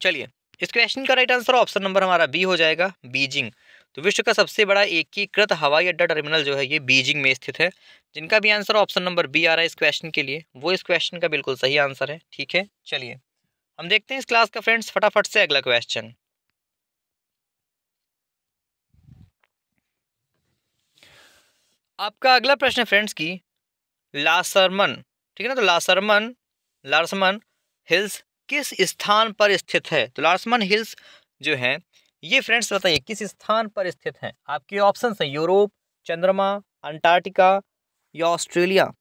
चलिए इस क्वेश्चन का राइट आंसर ऑप्शन नंबर हमारा बी हो जाएगा, बीजिंग। तो विश्व का सबसे बड़ा एकीकृत हवाई अड्डा टर्मिनल जो है ये बीजिंग में स्थित है। जिनका भी आंसर ऑप्शन नंबर बी आ रहा है इस क्वेश्चन के लिए, वो इस क्वेश्चन का बिल्कुल सही आंसर है, ठीक है? चलिए, हम देखते हैं इस क्लास का फ्रेंड्स फटाफट से अगला क्वेश्चन आपका अगला प्रश्न है फ्रेंड्स की, लासरमन, ठीक है ना? तो लासरमन लारसमन हिल्स किस स्थान पर स्थित है? तो लारसमन हिल्स जो है ये फ्रेंड्स बताइए, किस स्थान पर स्थित है? आपके ऑप्शन हैं, यूरोप, चंद्रमा, अंटार्कटिका या ऑस्ट्रेलिया?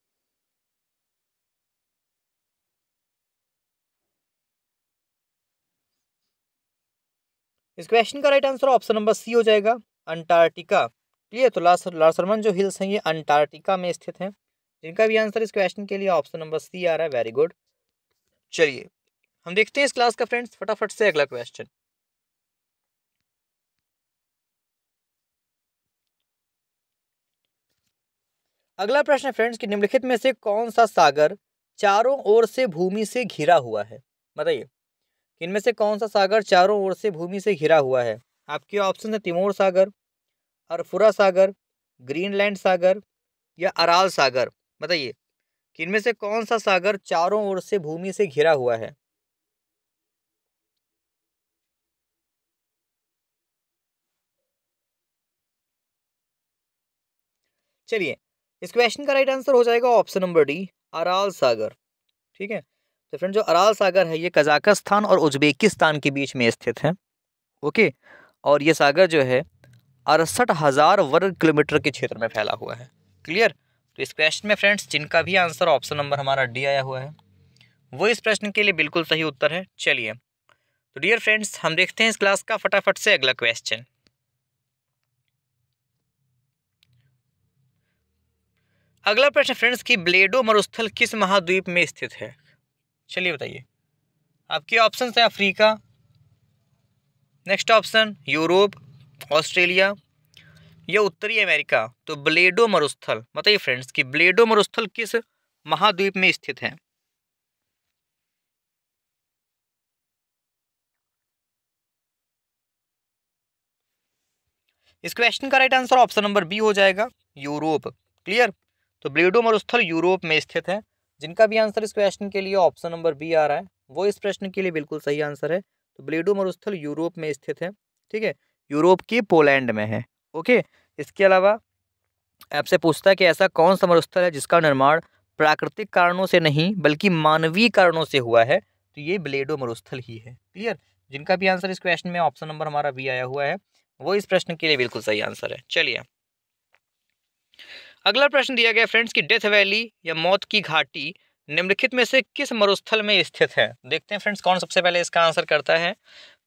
इस क्वेश्चन का right answer option number C हो जाएगा, अंटार्कटिका। क्लियर तो लासरमन जो हिल्स हैं, ये अंटार्कटिका में स्थित हैं। जिनका भी आंसर इस क्वेश्चन के लिए ऑप्शन नंबर सी आ रहा है वेरी गुड चलिए, हम देखते हैं इस क्लास का फ्रेंड्स फटाफट से अगला क्वेश्चन अगला प्रश्न है फ्रेंड्स कि निम्नलिखित में से कौन सा सागर चारों ओर से भूमि से घिरा हुआ है? बताइए। इनमें से कौन सा सागर चारों ओर से भूमि से घिरा हुआ है? आपके ऑप्शन है तिमोर सागर, अरफुरा सागर, ग्रीनलैंड सागर या अराल सागर। बताइए। कि इनमें से कौन सा सागर चारों ओर से भूमि से घिरा हुआ है? चलिए। इस क्वेश्चन का राइट आंसर हो जाएगा ऑप्शन नंबर डी अराल सागर। ठीक है? तो फ्रेंड जो अराल सागर है, ये कजाकिस्तान और उज्बेकिस्तान के बीच में स्थित है। ओके? और ये सागर जो है, अड़सठ हज़ार वर्ग किलोमीटर के क्षेत्र में फैला हुआ है। क्लियर तो इस क्वेश्चन में फ्रेंड्स जिनका भी आंसर ऑप्शन नंबर हमारा डी आया हुआ है, वो इस प्रश्न के लिए बिल्कुल सही उत्तर है। चलिए। तो डियर फ्रेंड्स हम देखते हैं इस क्लास का फटाफट से अगला क्वेश्चन अगला प्रश्न, फ्रेंड्स, की ब्लेडो मरुस्थल किस महाद्वीप में स्थित है? चलिए बताइए। आपके ऑप्शन है Africa. Next option Europe, Australia या उत्तरी अमेरिका। तो ब्लेडो मरुस्थल, बताइए फ्रेंड्स, कि ब्लेडो मरुस्थल किस महाद्वीप में स्थित है? इस क्वेश्चन का right answer option number B हो जाएगा। यूरोप क्लियर तो ब्लेडो मरुस्थल यूरोप में स्थित है। जिनका भी आंसर इस क्वेश्चन के लिए ऑप्शन नंबर बी आ रहा है, वो इस प्रश्न के लिए बिल्कुल सही आंसर है। तो ब्लेडो मरुस्थल यूरोप में स्थित है, ठीक है? यूरोप के पोलैंड में है, ओके? इसके अलावा आपसे पूछता है कि ऐसा कौन सा मरुस्थल है जिसका निर्माण प्राकृतिक कारणों से नहीं, बल्कि मानवीय कारणों से हुआ है? तो ये ब्लेडो मरुस्थल ही है क्लियर जिनका भी आंसर इस क्वेश्चन में ऑप्शन नंबर हमारा बी आया हुआ है, वो इस प्रश्न के लिए बिल्कुल सही आंसर है। चलिए अगला प्रश्न दिया गया, फ्रेंड्स, की डेथ वैली या मौत की घाटी निम्नलिखित में से किस मरुस्थल में स्थित है? देखते हैं, फ्रेंड्स, कौन सबसे पहले इसका आंसर करता है।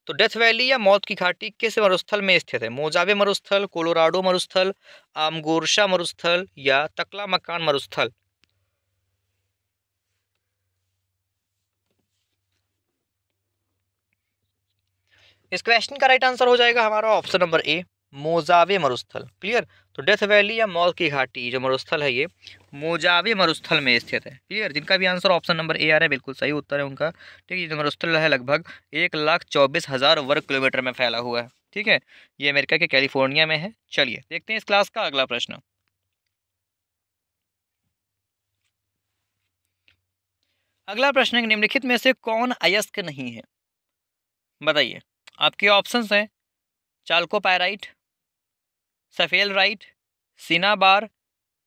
तो डेथ वैली या मौत की घाटी किस मरुस्थल में स्थित है? मोजावे मरुस्थल, कोलोराडो मरुस्थल, आमगोरशा मरुस्थल या तकला मकान मरुस्थल? इस क्वेश्चन का राइट आंसर हो जाएगा हमारा ऑप्शन नंबर ए मोजावे मरुस्थल। क्लियर तो डेथ वैली या मौत की घाटी, जो मरुस्थल है ये, मोजावे मरुस्थल में स्थित है। क्लियर जिनका भी आंसर ऑप्शन नंबर ए आ रहा है, बिल्कुल सही उत्तर है उनका। ठीक है जो मरुस्थल है लगभग एक लाख चौबीस हज़ार वर्ग किलोमीटर में फैला हुआ है। ठीक है, ये अमेरिका के कैलिफ़ोर्निया में है। चलिए, देखते हैं इस क्लास का अगला प्रश्न। अगला प्रश्न है निम्नलिखित में से कौन अयस्क नहीं है? बताइए, आपके ऑप्शंस हैं, चाल्कोपायराइट सफ़ेल राइट सीनाबार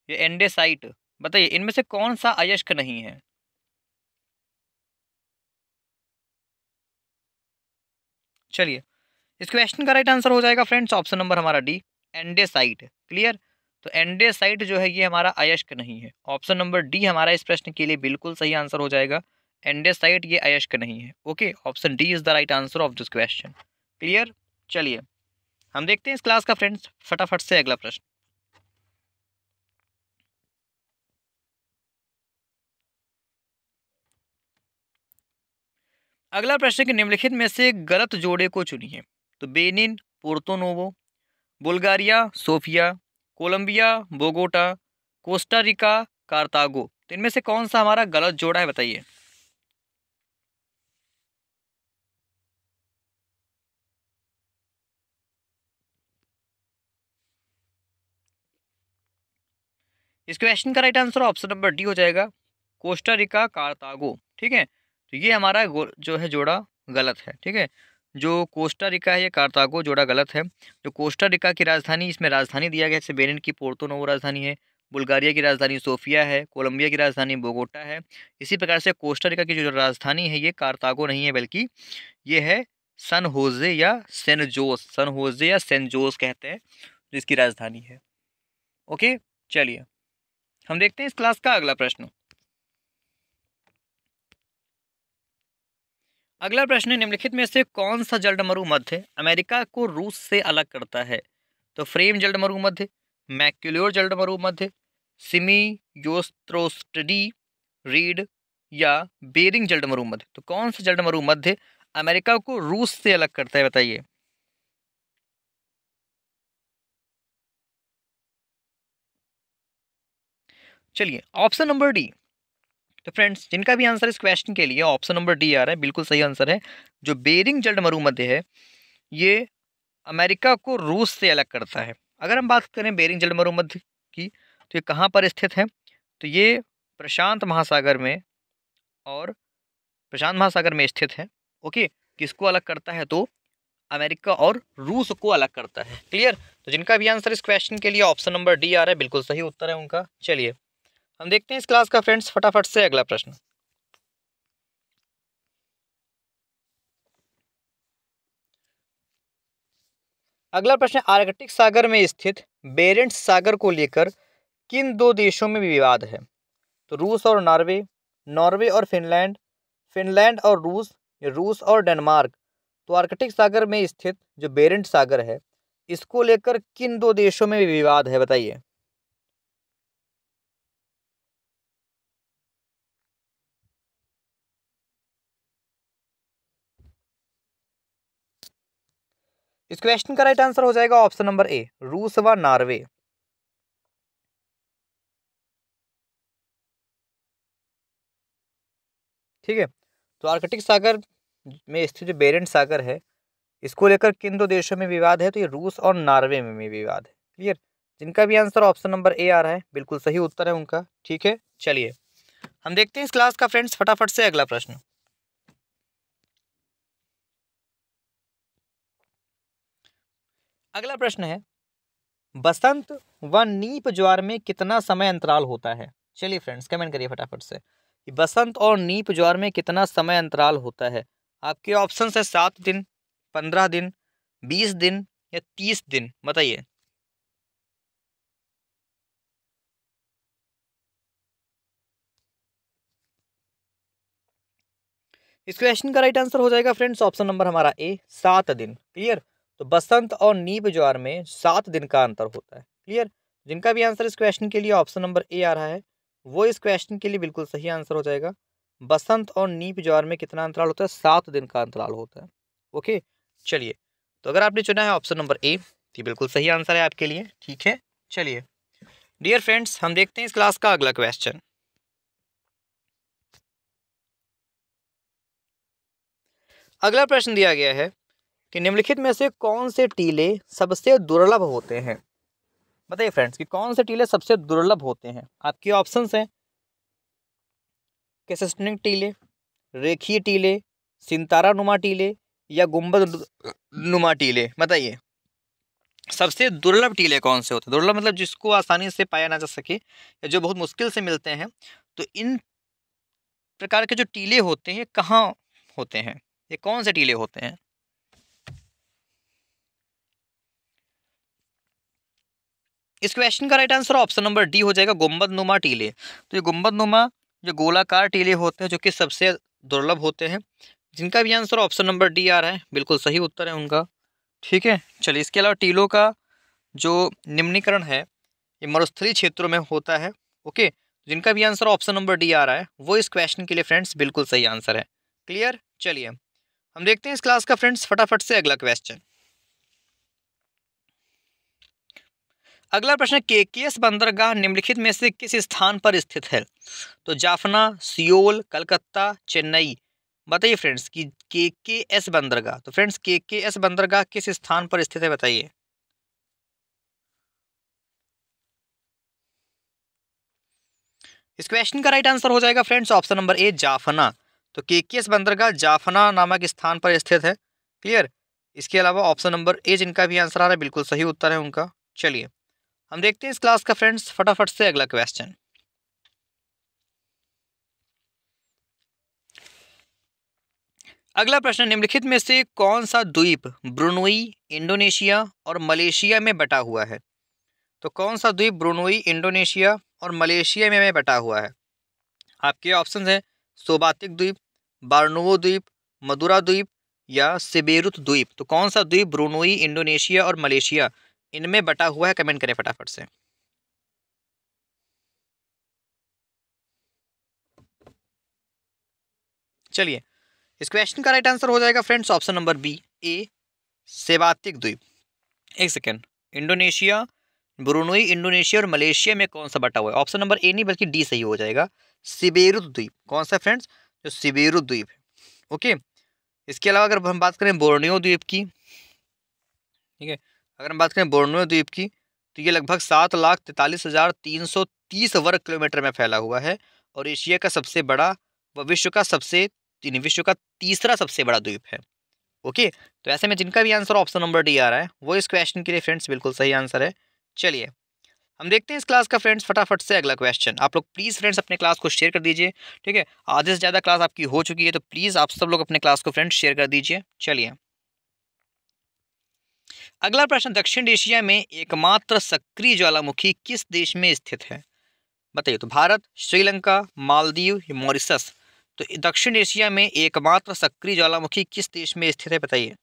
या एंडेसाइट। बताइए, इनमें से कौन सा अयस्क नहीं है? चलिए, इस क्वेश्चन का राइट आंसर हो जाएगा फ्रेंड्स ऑप्शन नंबर हमारा डी एंडेसाइट। क्लियर तो एंडेसाइट जो है, ये हमारा अयस्क नहीं है। ऑप्शन नंबर डी हमारा इस प्रश्न के लिए बिल्कुल सही आंसर हो जाएगा। एंडेसाइट, ये अयस्क नहीं है। Okay option D is the right answer of this question clear चलिए हम देखते हैं इस क्लास का फ्रेंड्स फटाफट से अगला प्रश्न। अगला प्रश्न के निम्नलिखित में से गलत जोड़े को चुनिए। तो Benin Porto Novo Bulgaria, Sofia, Colombia, Bogota, Costa Rica, Cartago. तो इनमें से कौन सा हमारा गलत जोड़ा है बताइए। इस क्वेश्चन का right answer option number D हो जाएगा कोस्टा रिका कार्तागो ठीक है? तो ये हमारा जो है जोड़ा गलत है, ठीक है? जो कोस्टा रिका है, ये कार्तागो जोड़ा गलत है। जो कोस्टा रिका की राजधानी, इसमें राजधानी दिया गया जैसे बेनिन की पोर्तो नोवो राजधानी है बुल्गारिया की राजधानी सोफिया है कोलंबिया की राजधानी बोगोटा है। इसी प्रकार से कोस्टा रिका की जो राजधानी है, ये कार्तागो नहीं है, बल्कि ये है सन होजे या सेन जोस सन होजे या सेन जोस कहते हैं, जिसकी राजधानी है। ओके चलिए। हम देखते हैं इस क्लास का अगला प्रश्न। अगला प्रश्न निम्नलिखित में से कौन सा जलडमरु मध्य अमेरिका को रूस से अलग करता है? तो फ्रेम जलडमरु मध्य मैक्यूल्योर जलडमरु मध्य, सिमी योस्ट्रोस्टडी रीड या बेरिंग जलडमरु मध्य। तो कौन सा जलडमरु मध्य अमेरिका को रूस से अलग करता है, बताइए। चलिए ऑप्शन नंबर डी तो फ्रेंड्स जिनका भी आंसर इस क्वेश्चन के लिए ऑप्शन नंबर डी आ रहा है, बिल्कुल सही आंसर है, जो बेरिंग जल्ड मरुमध्य है, ये अमेरिका को रूस से अलग करता है। अगर हम बात करें बेरिंग जल्ड मरुमध्य की तो ये कहाँ पर स्थित है? तो ये प्रशांत महासागर में और प्रशांत महासागर में स्थित है। ओके, किसको अलग करता है? तो अमेरिका और रूस को अलग करता है। क्लियर तो जिनका भी आंसर इस क्वेश्चन के लिए ऑप्शन नंबर डी आ रहा है, बिल्कुल सही उत्तर है उनका। चलिए हम देखते हैं इस क्लास का फ्रेंड्स फटाफट से अगला प्रश्न। अगला प्रश्न, आर्कटिक सागर में स्थित बेरेंट्स सागर को लेकर किन दो देशों में विवाद है? तो रूस और नॉर्वे नॉर्वे और फिनलैंड फिनलैंड और रूस रूस और डेनमार्क। तो आर्कटिक सागर में स्थित जो बेरेंट सागर है, इसको लेकर किन दो देशों में विवाद है, बताइए। इस क्वेश्चन का राइट आंसर हो जाएगा ऑप्शन नंबर ए रूस व नॉर्वे ठीक है? तो आर्कटिक सागर में स्थित जो बेरेंट सागर है, इसको लेकर किन दो देशों में विवाद है? तो ये रूस और नॉर्वे में भी विवाद है। क्लियर जिनका भी आंसर ऑप्शन नंबर ए आ रहा है, बिल्कुल सही उत्तर है उनका। ठीक है? चलिए, हम देखते हैं इस क्लास का फ्रेंड्स फटाफट से अगला प्रश्न। अगला प्रश्न है, बसंत व नीप ज्वार में कितना समय अंतराल होता है? चलिए फ्रेंड्स कमेंट करिए फटाफट से। कि बसंत और नीप ज्वार में कितना समय अंतराल होता है? आपके ऑप्शन है सात दिन, पंद्रह दिन, बीस दिन या तीस दिन, बताइए। इस क्वेश्चन का राइट आंसर हो जाएगा फ्रेंड्स ऑप्शन नंबर हमारा ए सात दिन। क्लियर तो बसंत और नीप ज्वार में सात दिन का अंतर होता है। क्लियर? जिनका भी आंसर इस क्वेश्चन के लिए ऑप्शन नंबर ए आ रहा है, वो इस क्वेश्चन के लिए बिल्कुल सही आंसर हो जाएगा। बसंत और नीप ज्वार में कितना अंतराल होता है? सात दिन का अंतराल होता है। ओके? चलिए तो अगर आपने चुना है ऑप्शन नंबर ए तो बिल्कुल सही आंसर है आपके लिए। ठीक है? चलिए। डियर फ्रेंड्स हम देखते हैं इस क्लास का अगला क्वेश्चन अगला प्रश्न दिया गया है कि निम्नलिखित में से कौन से टीले सबसे दुर्लभ होते हैं? बताइए फ्रेंड्स कि कौन से टीले सबसे दुर्लभ होते हैं? आपके ऑप्शंस हैं। कैसेस्टनिक टीले, रेखीय टीले सिंतारा नुमा टीले या गुंबद नुमा टीले। बताइए, सबसे दुर्लभ टीले कौन से होते हैं? दुर्लभ मतलब जिसको आसानी से पाया ना जा सके या जो बहुत मुश्किल से मिलते हैं। तो इन प्रकार के जो टीले होते हैं, कहाँ होते हैं? ये कौन से टीले होते हैं? इस क्वेश्चन का right answer option number D हो जाएगा गुंबद नुमा टीले। तो ये गुंबद नुमा जो गोलाकार टीले होते हैं जो कि सबसे दुर्लभ होते हैं। जिनका भी आंसर ऑप्शन नंबर डी आ रहा है, बिल्कुल सही उत्तर है उनका। ठीक है, चलिए इसके अलावा टीलों का जो निम्नीकरण है, ये मरुस्थली क्षेत्रों में होता है, ओके? जिनका भी आंसर ऑप्शन नंबर डी आ रहा है, वो इस क्वेश्चन के लिए फ्रेंड्स बिल्कुल सही आंसर है। क्लियर चलिए, हम देखते हैं इस क्लास का फ्रेंड्स फटाफट से अगला क्वेश्चन अगला प्रश्न, के के एस बंदरगाह निम्नलिखित में से किस स्थान पर स्थित है? तो जाफना, सियोल, कलकत्ता, चेन्नई। बताइए फ्रेंड्स कि के के एस बंदरगाह तो फ्रेंड्स के के एस बंदरगाह किस स्थान पर स्थित है बताइए। इस क्वेश्चन का राइट आंसर हो जाएगा friends option number A, Jaffna. तो के के एस बंदरगाह जाफना नामक स्थान पर स्थित है। क्लियर इसके अलावा ऑप्शन नंबर ए जिनका भी आंसर आ रहा है, बिल्कुल सही उत्तर है उनका। चलिए। हम देखते हैं इस क्लास का फ्रेंड्स फटाफट से अगला क्वेश्चन अगला प्रश्न, निम्नलिखित में से कौन सा द्वीप ब्रुनोई, इंडोनेशिया और मलेशिया में बटा हुआ है? तो कौन सा द्वीप ब्रुनोई, इंडोनेशिया और मलेशिया में बटा हुआ है? आपके ऑप्शन हैं सोबातिक द्वीप, बार्नुवो द्वीप, मदुरा द्वीप या सिबेरुत द्वीप. तो कौन सा द्वीप ब्रुनोई, इंडोनेशिया और मलेशिया इनमें बटा हुआ है, कमेंट करें फटाफट से। चलिए, इस क्वेश्चन का राइट आंसर हो जाएगा फ्रेंड्स ऑप्शन नंबर बी ए सेवातिक द्वीप। एक सेकेंड इंडोनेशिया, ब्रुनोई, इंडोनेशिया और मलेशिया में कौन सा बटा हुआ है? ऑप्शन नंबर ए नहीं, बल्कि डी सही हो जाएगा सिबेरु द्वीप। कौन सा फ्रेंड्स जो सिबेरु द्वीप है। ओके इसके अलावा अगर हम बात करें बोर्नियो द्वीप की, ठीक है अगर हम बात करें बोर्नो द्वीप की तो ये लगभग सात लाख तैंतालीस हज़ार तीन सौ तीस वर्ग किलोमीटर में फैला हुआ है और एशिया का सबसे बड़ा व विश्व का सबसे विश्व का तीसरा सबसे बड़ा द्वीप है। ओके? तो ऐसे में जिनका भी आंसर ऑप्शन नंबर डी आ रहा है, वो इस क्वेश्चन के लिए फ्रेंड्स बिल्कुल सही आंसर है। चलिए, हम देखते हैं इस क्लास का फ्रेंड्स फटाफट से अगला क्वेश्चन आप लोग प्लीज़ फ्रेंड्स अपने क्लास को शेयर कर दीजिए, ठीक है? आधे से ज़्यादा क्लास आपकी हो चुकी है तो प्लीज़ आप सब लोग अपने क्लास को फ्रेंड्स शेयर कर दीजिए। चलिए। अगला प्रश्न, दक्षिण एशिया में एकमात्र सक्रिय ज्वालामुखी किस देश में स्थित है? बताइए तो भारत, श्रीलंका, मालदीव या मॉरिसस तो दक्षिण एशिया में एकमात्र सक्रिय ज्वालामुखी किस देश में स्थित है, बताइए?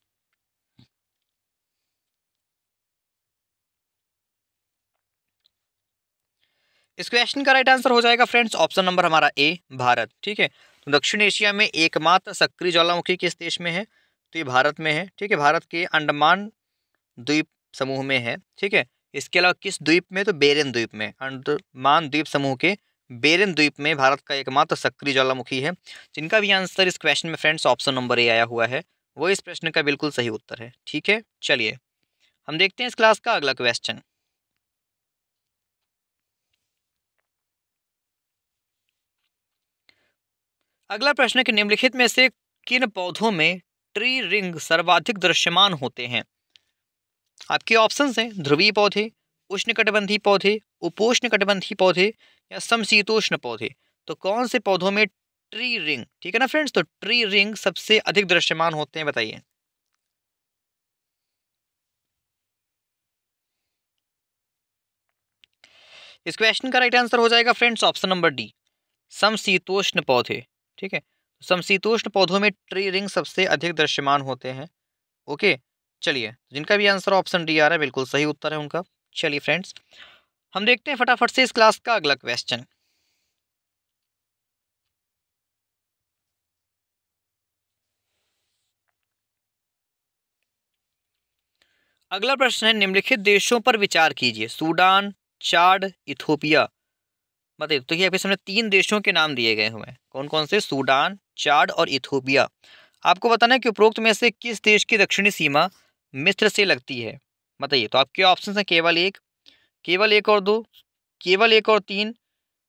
इस क्वेश्चन का राइट आंसर हो जाएगा फ्रेंड्स ऑप्शन नंबर हमारा ए भारत, ठीक है? तो दक्षिण एशिया में एकमात्र सक्रिय ज्वालामुखी किस देश में है? तो ये भारत में है, ठीक है? भारत के अंडमान द्वीप समूह में है, ठीक है? इसके अलावा किस द्वीप में? तो बेरन द्वीप में। अंडमान द्वीप समूह के बेरन द्वीप में भारत का एकमात्र सक्रिय ज्वालामुखी है, जिनका भी आंसर इस क्वेश्चन में फ्रेंड्स ऑप्शन नंबर ए आया हुआ है। वो इस प्रश्न का बिल्कुल सही उत्तर है, ठीक है? चलिए, हम देखते हैं इस क्लास का अगला क्वेश्चन अगला प्रश्न है कि निम्नलिखित में से किन पौधों में ट्री रिंग सर्वाधिक दृश्यमान होते हैं? आपके ऑप्शन हैं, ध्रुवीय पौधे उष्णकटिबंधी पौधे उपोष्ण पौधे या समशीतोष्ण पौधे। तो कौन से पौधों में ट्री रिंग ठीक है ना फ्रेंड्स तो ट्री रिंग सबसे अधिक दृश्यमान होते हैं, बताइए। इस क्वेश्चन का राइट आंसर हो जाएगा फ्रेंड्स ऑप्शन नंबर डी समशीतोष्ण पौधे, ठीक है? समशीतोष्ण पौधों में ट्री रिंग सबसे अधिक दृश्यमान होते हैं ओके चलिए, जिनका भी आंसर ऑप्शन डी आ रहा है, बिल्कुल सही उत्तर है उनका। चलिए फ्रेंड्स हम देखते हैं फटाफट से इस क्लास का अगला क्वेश्चन अगला प्रश्न है, निम्नलिखित देशों पर विचार कीजिए। Sudan, Chad, Ethiopia. बताइए तो ये सामने तीन देशों के नाम दिए गए हुए हैं। कौन कौन से? सूडान, चाड और इथोपिया। आपको बताना है कि उपरोक्त में से किस देश की दक्षिणी सीमा मिस्र से लगती है। बताइए तो आपके ऑप्शन हैं केवल एक केवल एक और दो, केवल एक और तीन,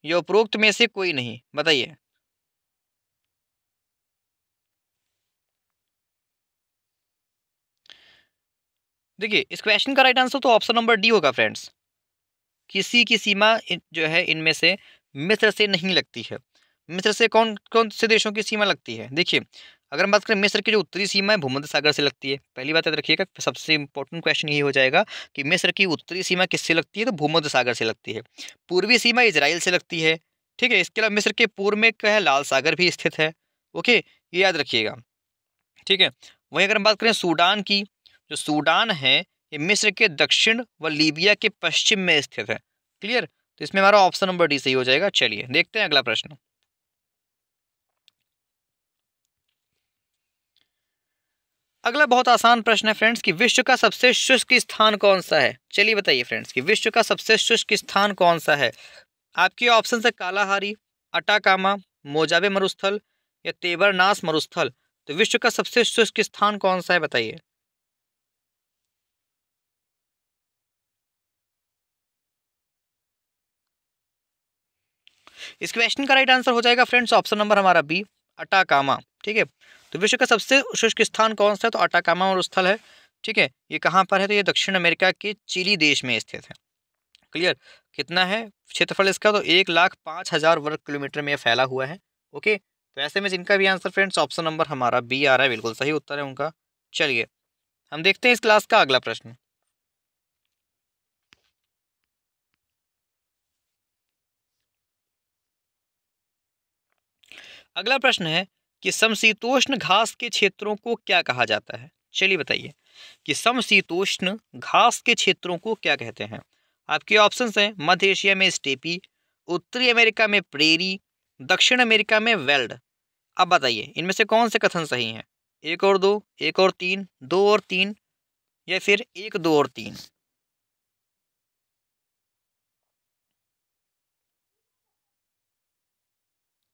या उपरोक्त में से कोई नहीं? बताइए। देखिए, इस क्वेश्चन का राइट आंसर तो ऑप्शन नंबर डी होगा फ्रेंड्स किसी की सीमा जो है, इनमें से मिस्र से नहीं लगती है। मिस्र से कौन कौन से देशों की सीमा लगती है? देखिए अगर हम बात करें मिस्र की जो उत्तरी सीमा है, भूमध्य सागर से लगती है। पहली बात याद रखिएगा, सबसे इंपॉर्टेंट क्वेश्चन यही हो जाएगा कि मिस्र की उत्तरी सीमा किससे लगती है? तो भूमध्य सागर से लगती है। पूर्वी सीमा इसराइल से लगती है, ठीक है? इसके अलावा मिस्र के पूर्व में क्या है, लाल सागर भी स्थित है। ओके? ये याद रखिएगा, ठीक है? वहीं अगर हम बात करें सूडान की, जो सूडान है, ये मिस्र के दक्षिण व लीबिया के पश्चिम में स्थित है। क्लियर? तो इसमें हमारा ऑप्शन नंबर डी सही हो जाएगा। चलिए, देखते हैं अगला प्रश्न। अगला बहुत आसान प्रश्न है फ्रेंड्स कि विश्व का सबसे शुष्क स्थान कौन सा है? चलिए बताइए फ्रेंड्स कि विश्व का सबसे शुष्क स्थान कौन सा है? आपके ऑप्शन है कालाहारी, अटाकामा, मोजाबे मरुस्थल या तेवरनास मरुस्थल। तो विश्व का सबसे शुष्क स्थान कौन सा है बताइए। इस क्वेश्चन का राइट आंसर हो जाएगा फ्रेंड्स ऑप्शन नंबर हमारा बी अटाकामा, ठीक है? तो विश्व का सबसे शुष्क स्थान कौन सा है? तो अटाकामा और स्थल है। ठीक है? ये कहाँ पर है? तो ये दक्षिण अमेरिका के चिली देश में स्थित है। क्लियर? कितना है क्षेत्रफल इसका? तो एक लाख पाँच हज़ार वर्ग किलोमीटर में फैला हुआ है। ओके? तो ऐसे में जिनका भी आंसर फ्रेंड्स, ऑप्शन नंबर हमारा बी आ रहा है। बिल्कुल सही उत्तर है उनका। चलिए, हम देखते हैं इस क्लास का अगला प्रश्न। अगला प्रश्न है कि समशीतोष्ण घास के क्षेत्रों को क्या कहा जाता है? चलिए बताइए, कि समशीतोष्ण घास के क्षेत्रों को क्या कहते हैं? आपके ऑप्शन हैं, मध्य एशिया में स्टेपी, उत्तरी अमेरिका में प्रेरी, दक्षिण अमेरिका में वेल्ड। अब बताइए, इनमें से कौन से कथन सही हैं? एक और दो, एक और तीन, दो और तीन, या फिर एक, दो और तीन?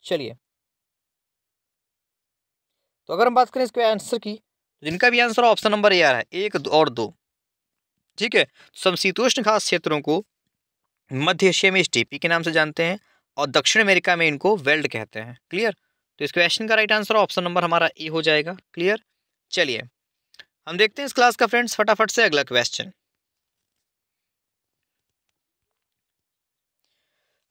चलिए। तो अगर हम बात करें इसके आंसर की तो जिनका भी आंसर ऑप्शन नंबर रहा है, एक और दो। ठीक है? समशीतोष्ण घास क्षेत्रों को मध्य एशिया में स्टेपी के नाम से जानते हैं और दक्षिण अमेरिका में इनको वेल्ड कहते हैं। क्लियर तो इस क्वेश्चन का राइट आंसर ऑप्शन नंबर हमारा ए हो जाएगा। क्लियर चलिए, हम देखते हैं इस क्लास का फ्रेंड्स फटाफट से अगला क्वेश्चन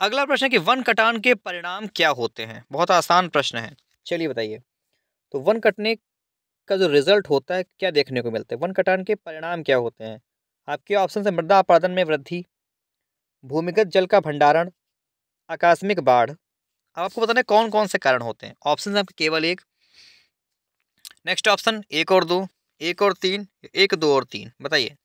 अगला प्रश्न है कि वन कटान के परिणाम क्या होते हैं? बहुत आसान प्रश्न है। चलिए बताइए। तो वन कटने का जो रिज़ल्ट होता है, क्या देखने को मिलता है? वन कटान के परिणाम क्या होते हैं? आपके ऑप्शन है, मृदा अपरदन में वृद्धि, भूमिगत जल का भंडारण, आकस्मिक बाढ़। अब आपको बताना कौन कौन से कारण होते हैं। ऑप्शन आपके केवल एक। नेक्स्ट ऑप्शन, एक और दो, एक और तीन, एक, दो और तीन, बताइए।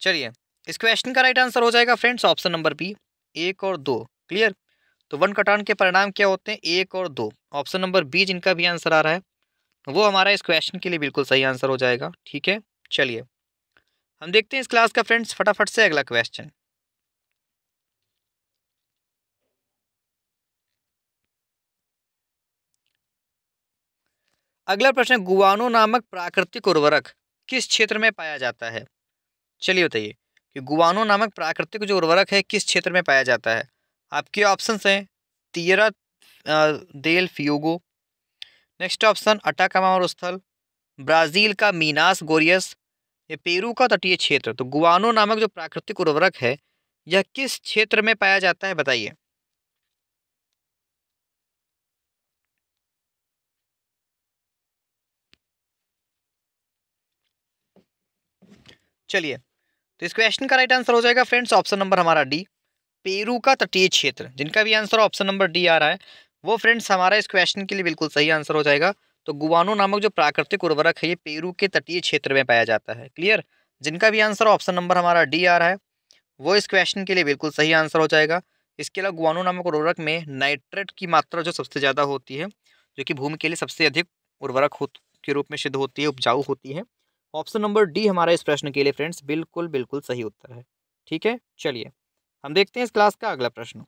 चलिए, इस क्वेश्चन का राइट आंसर हो जाएगा फ्रेंड्स, ऑप्शन नंबर बी। एक और दो क्लियर तो वन कटान के परिणाम क्या होते हैं? एक और दो। ऑप्शन नंबर बी जिनका भी आंसर आ रहा है, वो हमारा इस क्वेश्चन के लिए बिल्कुल सही आंसर हो जाएगा, ठीक है? चलिए, हम देखते हैं इस क्लास का फ्रेंड्स फटाफट से अगला क्वेश्चन अगला प्रश्न गुवानो नामक प्राकृतिक उर्वरक किस क्षेत्र में पाया जाता है? चलिए बताइए। कि गुवानो नामक प्राकृतिक जो उर्वरक है, किस क्षेत्र में पाया जाता है? आपके ऑप्शंस हैं, तियरा देल, फियोगो। नेक्स्ट ऑप्शन अटाकामा और स्थल ब्राज़ील का मीनास, गोरियस। ये पेरू का तटीय क्षेत्र। तो गुवानो नामक जो प्राकृतिक उर्वरक है, यह किस क्षेत्र में पाया जाता है, बताइए? चलिए। तो इस क्वेश्चन का राइट आंसर हो जाएगा फ्रेंड्स ऑप्शन नंबर हमारा डी पेरू का तटीय क्षेत्र, जिनका भी आंसर ऑप्शन नंबर डी आ रहा है, वो फ्रेंड्स हमारा इस क्वेश्चन के लिए बिल्कुल सही आंसर हो जाएगा। तो गुवानो नामक जो प्राकृतिक उर्वरक है, ये पेरू के तटीय क्षेत्र में पाया जाता है। क्लियर जिनका भी आंसर ऑप्शन नंबर हमारा डी आ रहा है, वो इस क्वेश्चन के लिए बिल्कुल सही आंसर हो जाएगा। इसके अलावा गुवानो नामक उर्वरक में नाइट्रेट की मात्रा जो सबसे ज़्यादा होती है, जो कि भूमि के लिए सबसे अधिक उर्वरक हो के रूप में सिद्ध होती है, उपजाऊ होती है ऑप्शन नंबर डी हमारा इस प्रश्न के लिए, फ्रेंड्स, बिल्कुल बिल्कुल सही उत्तर है। ठीक है? चलिए, हम देखते हैं इस क्लास का अगला प्रश्न।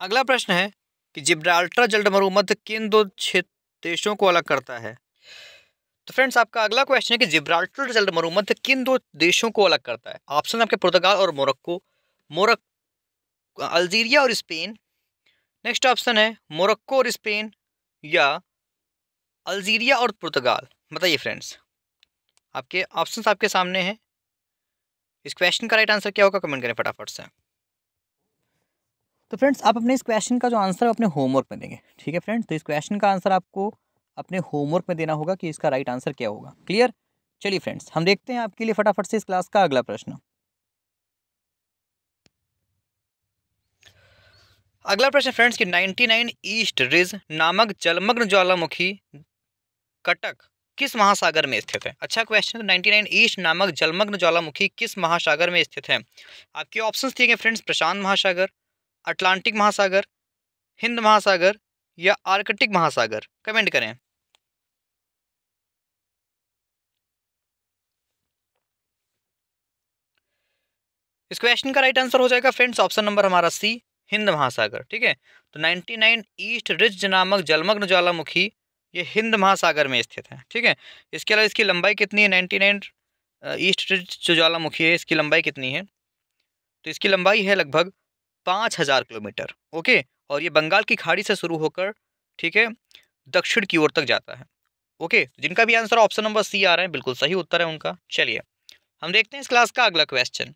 अगला प्रश्न है कि जिब्राल्टर जल मरुमध्य किन दो देशों को अलग करता है? तो फ्रेंड्स, आपका अगला क्वेश्चन है कि जिब्राल्टर जल मरुमध्य किन दो देशों को अलग करता है? ऑप्शन आपके पुर्तगाल और मोरक्को, मोरक, अल्जीरिया और स्पेन। नेक्स्ट ऑप्शन है मोरक्को और स्पेन या अल्जीरिया और पुर्तगाल। बताइए फ्रेंड्स आपके ऑप्शंस आपके सामने हैं। इस क्वेश्चन का राइट आंसर क्या होगा? कमेंट करें फटाफट से। तो फ्रेंड्स आप अपने इस क्वेश्चन का जो आंसर है अपने होमवर्क में देंगे। ठीक है फ्रेंड्स तो इस क्वेश्चन का आंसर आपको अपने होमवर्क में देना होगा कि इसका राइट आंसर क्या होगा। क्लियर चलिए फ्रेंड्स हम देखते हैं आपके लिए फटाफट से इस क्लास का अगला प्रश्न। अगला प्रश्न फ्रेंड्स कि 99 ईस्ट रिज नामक जलमग्न ज्वालामुखी कटक, किस महासागर में स्थित है? अच्छा क्वेश्चन नाइन्टी नाइन ईस्ट नामक जलमग्न ज्वालामुखी किस महासागर में स्थित है? आपके ऑप्शंस दिए गए फ्रेंड्स प्रशांत महासागर अटलांटिक महासागर, हिंद महासागर या आर्कटिक महासागर। कमेंट करें। इस क्वेश्चन का राइट आंसर हो जाएगा फ्रेंड्स ऑप्शन नंबर हमारा सी हिंद महासागर, ठीक है? तो 99 ईस्ट रिज नामक जलमग्न ज्वालामुखी ये हिंद महासागर में स्थित है, ठीक है? इसके अलावा इसकी लंबाई कितनी है? नाइन्टी नाइन ईस्ट जो ज्वालामुखी है, इसकी लंबाई कितनी है? तो इसकी लंबाई है लगभग पाँच हज़ार किलोमीटर, ओके? और ये बंगाल की खाड़ी से शुरू होकर, ठीक है, दक्षिण की ओर तक जाता है, ओके? जिनका भी आंसर ऑप्शन नंबर सी आ रहा है, बिल्कुल सही उत्तर है उनका, चलिए। हम देखते हैं इस क्लास का अगला क्वेश्चन।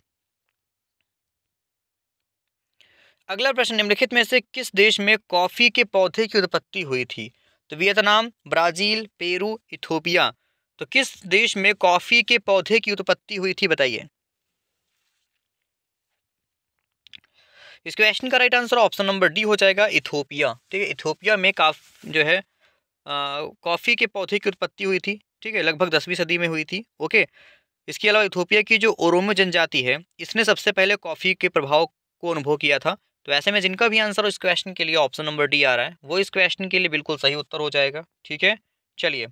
अगला प्रश्न, निम्नलिखित में से किस देश में कॉफ़ी के पौधे की उत्पत्ति हुई थी? तो वियतनाम, ब्राज़ील, पेरू, इथोपिया। तो किस देश में कॉफ़ी के पौधे की उत्पत्ति हुई थी बताइए? इस क्वेश्चन का right answer option number D हो जाएगा इथोपिया। ठीक है, इथोपिया में काफ, जो है कॉफ़ी के पौधे की उत्पत्ति हुई थी। ठीक है, लगभग दसवीं सदी में हुई थी। ओके, इसके अलावा इथोपिया की जो ओरोमो जनजाति है, इसने सबसे पहले कॉफ़ी के प्रभाव को अनुभव किया था। तो ऐसे में जिनका भी आंसर इस क्वेश्चन के लिए ऑप्शन नंबर डी आ रहा है। वो इस क्वेश्चन के लिए बिल्कुल सही उत्तर हो जाएगा, ठीक है? चलिए,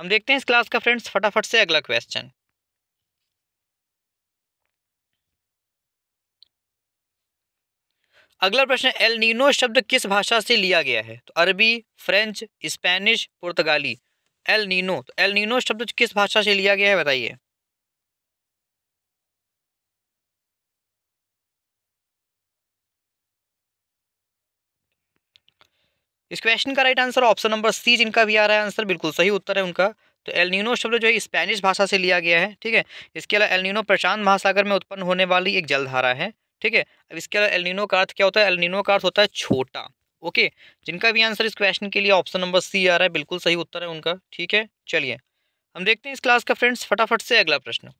हम देखते हैं इस क्लास का फ्रेंड्स फटाफट से अगला क्वेश्चन अगला प्रश्न, एल नीनो शब्द किस भाषा से लिया गया है? तो अरबी, फ्रेंच, स्पेनिश, पुर्तगाली। एल नीनो तो एल नीनो शब्द किस भाषा से लिया गया है, बताइए? इस क्वेश्चन का right answer option number C जिनका भी आ रहा है आंसर बिल्कुल सही उत्तर है उनका। तो एलनीनो शब्द जो है स्पेनिश भाषा से लिया गया है, ठीक है? इसके अलावा एलनीनो प्रशांत महासागर में उत्पन्न होने वाली एक जलधारा है, ठीक है? अब इसके अलावा एलनीनो का अर्थ क्या होता है? एलनीनो का अर्थ होता है छोटा, ओके? जिनका भी आंसर इस क्वेश्चन के लिए ऑप्शन नंबर सी आ रहा है, बिल्कुल सही उत्तर है उनका, ठीक है? चलिए, हम देखते हैं इस क्लास का फ्रेंड्स फटाफट से अगला प्रश्न।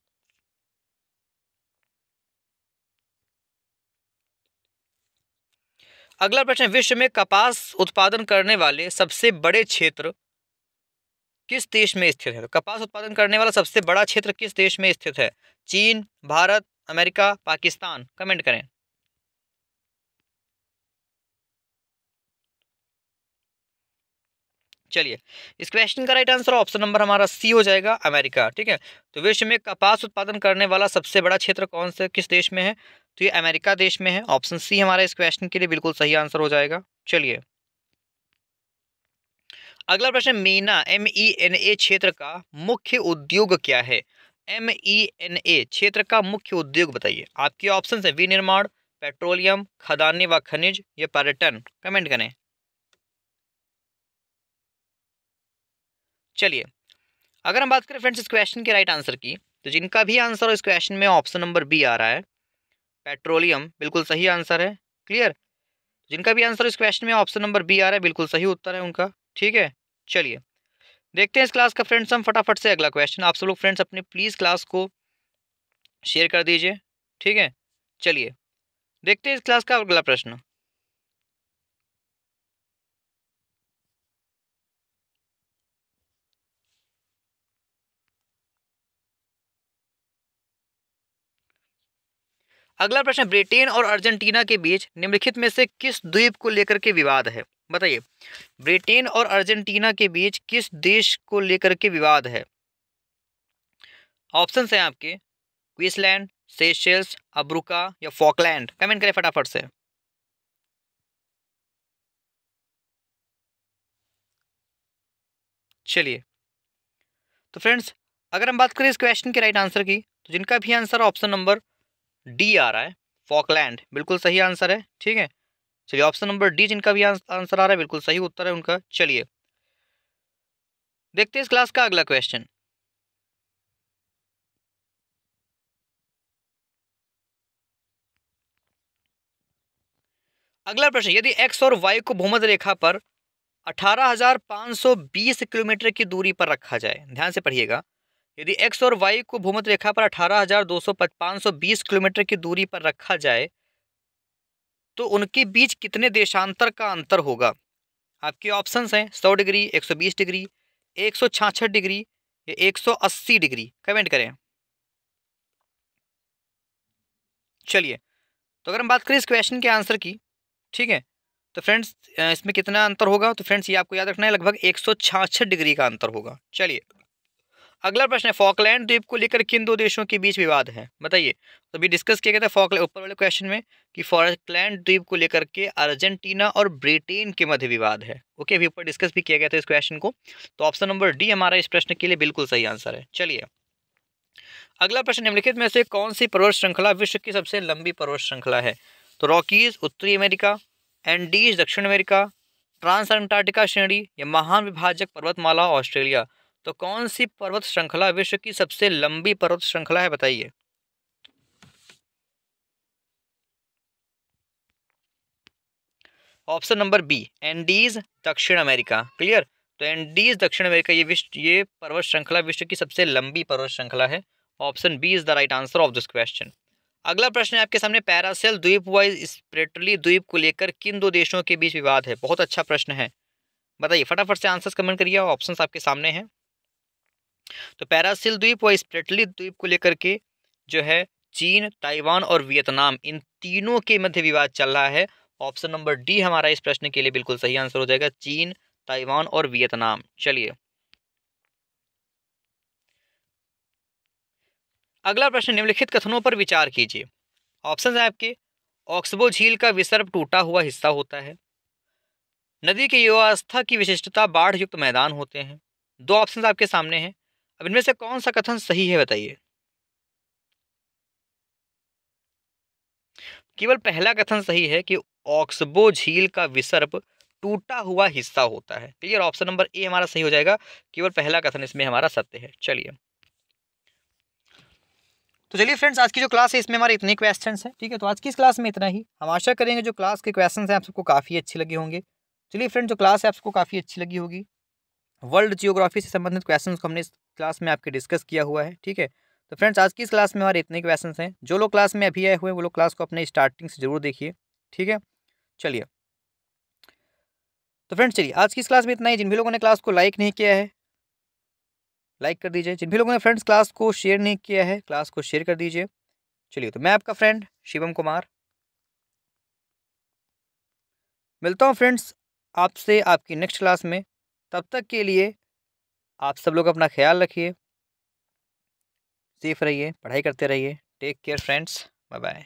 अगला प्रश्न विश्व में कपास उत्पादन करने वाले सबसे बड़े क्षेत्र किस देश में स्थित है? तो कपास उत्पादन करने वाला सबसे बड़ा क्षेत्र किस देश में स्थित है? चीन, भारत, अमेरिका, पाकिस्तान। कमेंट करें। चलिए, इस क्वेश्चन का राइट आंसर ऑप्शन नंबर हमारा सी हो जाएगा अमेरिका ठीक है? तो विश्व में कपास उत्पादन करने वाला सबसे बड़ा क्षेत्र कौन सा, किस देश में है? तो ये अमेरिका देश में है ऑप्शन सी हमारा इस क्वेश्चन के लिए बिल्कुल सही आंसर हो जाएगा, चलिए। अगला प्रश्न, MENA M E N A क्षेत्र का मुख्य उद्योग क्या है? एम ई एन ए क्षेत्र का मुख्य उद्योग बताइए, आपके ऑप्शन है विनिर्माण, पेट्रोलियम, खदानी व खनिज या पर्यटन कमेंट करें। चलिए, अगर हम बात करें फ्रेंड्स इस क्वेश्चन के राइट आंसर की तो जिनका भी आंसर हो, इस क्वेश्चन में ऑप्शन नंबर बी आ रहा है। पेट्रोलियम बिल्कुल सही आंसर है क्लियर जिनका भी आंसर इस क्वेश्चन में ऑप्शन नंबर बी आ रहा है, बिल्कुल सही उत्तर है उनका, ठीक है? चलिए, देखते हैं इस क्लास का फ्रेंड्स हम फटाफट से अगला क्वेश्चन आप सब लोग फ्रेंड्स अपने प्लीज़ क्लास को शेयर कर दीजिए, ठीक है? चलिए, देखते हैं इस क्लास का अगला प्रश्न। अगला प्रश्न, ब्रिटेन और अर्जेंटीना के बीच निम्नलिखित में से किस द्वीप को लेकर के विवाद है? बताइए। ब्रिटेन और अर्जेंटीना के बीच किस देश को लेकर के विवाद है? ऑप्शन हैं आपके, क्वींसलैंड, सेशेल्स, अब्रुका या फॉकलैंड। कमेंट करें फटाफट से। चलिए। तो फ्रेंड्स, अगर हम बात करें इस क्वेश्चन के राइट आंसर की तो जिनका भी आंसर ऑप्शन नंबर डी आ रहा है फॉकलैंड बिल्कुल सही आंसर है ठीक है? चलिए ऑप्शन नंबर डी जिनका भी आंसर आ रहा है बिल्कुल सही उत्तर है उनका चलिए। देखते हैं इस क्लास का अगला क्वेश्चन अगला प्रश्न यदि एक्स और वाई को भूमध्य रेखा पर 18,520 किलोमीटर की दूरी पर रखा जाए ध्यान से पढ़िएगा यदि एक्स और वाई को भूमध्य रेखा पर अठारह हज़ार दो सौ पाँच सौ बीस किलोमीटर की दूरी पर रखा जाए तो उनके बीच कितने देशांतर का अंतर होगा? आपके ऑप्शंस हैं, सौ डिग्री, एक सौ बीस डिग्री, एक सौ छाछठ डिग्री या एक सौ अस्सी डिग्री। कमेंट करें। चलिए तो अगर हम बात करें इस क्वेश्चन के आंसर की, ठीक है? तो फ्रेंड्स इसमें कितना अंतर होगा? तो फ्रेंड्स ये आपको याद रखना है, लगभग एक सौ डिग्री का अंतर होगा। चलिए। अगला प्रश्न है फॉकलैंड द्वीप को लेकर किन दो देशों के बीच विवाद है? बताइए। तो अभी डिस्कस किया गया था फॉकलैंड ऊपर वाले क्वेश्चन में कि फॉकलैंड द्वीप को लेकर के अर्जेंटीना और ब्रिटेन के मध्य विवाद है। ओके अभी ऊपर डिस्कस भी किया गया था इस क्वेश्चन को। तो ऑप्शन नंबर डी हमारा इस प्रश्न के लिए बिल्कुल सही आंसर है। चलिए। अगला प्रश्न, निम्नलिखित में से कौन सी पर्वत श्रृंखला विश्व की सबसे लंबी पर्वत श्रृंखला है? तो रॉकीज उत्तरी अमेरिका एंडीज दक्षिण अमेरिका ट्रांस अंटार्कटिका श्रेणी या महान विभाजक पर्वतमाला ऑस्ट्रेलिया। तो कौन सी पर्वत श्रृंखला विश्व की सबसे लंबी पर्वत श्रृंखला है, बताइए? ऑप्शन नंबर बी, एंडीज, दक्षिण अमेरिका। क्लियर? तो एंडीज, दक्षिण अमेरिका, ये विश्व, ये पर्वत श्रृंखला विश्व की सबसे लंबी पर्वत श्रृंखला है। Option B is the right answer of this question. अगला प्रश्न है आपके सामने, पैरासेल द्वीप वाइज स्प्रेटली द्वीप को लेकर किन दो देशों के बीच विवाद है? बहुत अच्छा प्रश्न है। बताइए, फटाफट से आंसर्स कमेंट करिए ऑप्शन आपके सामने हैं। तो पैरासिल द्वीप व स्प्रेटली द्वीप को लेकर के जो है चीन, ताइवान और वियतनाम, इन तीनों के मध्य विवाद चल रहा है। ऑप्शन नंबर डी हमारा इस प्रश्न के लिए बिल्कुल सही आंसर हो जाएगा, चीन, ताइवान और वियतनाम। चलिए। अगला प्रश्न, निम्नलिखित कथनों पर विचार कीजिए। ऑप्शन है आपके ऑक्सबो झील का विसर्प टूटा हुआ हिस्सा होता है। नदी की युवावस्था की विशिष्टता बाढ़ युक्त मैदान होते हैं। दो ऑप्शन आपके सामने हैं अब इनमें से कौन सा कथन सही है बताइए? केवल पहला कथन सही है कि ऑक्सबो झील का विसर्प टूटा हुआ हिस्सा होता है। क्लियर? ऑप्शन नंबर ए हमारा सही हो जाएगा। केवल पहला कथन इसमें हमारा सत्य है। चलिए। तो चलिए फ्रेंड्स, आज की जो क्लास है, इसमें हमारे इतने क्वेश्चन हैं, ठीक है? तो आज की इस क्लास में इतना ही। हम आशा करेंगे जो क्लास के क्वेश्चन हैं, आप सबको काफ़ी अच्छे लगे होंगे। चलिए फ्रेंड, जो क्लास है, आपको काफ़ी अच्छी लगी होगी। वर्ल्ड जियोग्राफी से संबंधित क्वेश्चन को हमने क्लास में आपके डिस्कस किया हुआ है, ठीक है? तो फ्रेंड्स, आज की इस क्लास में हमारे इतने क्वेश्चन हैं। जो लोग क्लास में अभी आए हुए हैं, वो लोग क्लास को अपने स्टार्टिंग से ज़रूर देखिए, ठीक है? चलिए। तो फ्रेंड्स, चलिए, आज की इस क्लास में इतना ही। जिन भी लोगों ने क्लास को लाइक नहीं किया है लाइक कर दीजिए। जिन भी लोगों ने फ्रेंड्स, क्लास को शेयर नहीं किया है, क्लास को शेयर कर दीजिए। चलिए तो मैं आपका फ्रेंड शिवम कुमार। मिलता हूँ फ्रेंड्स आपसे आपकी नेक्स्ट क्लास में। तब तक के लिए आप सब लोग अपना ख्याल रखिए। सेफ़ रहिए, पढ़ाई करते रहिए। Take care, friends. Bye bye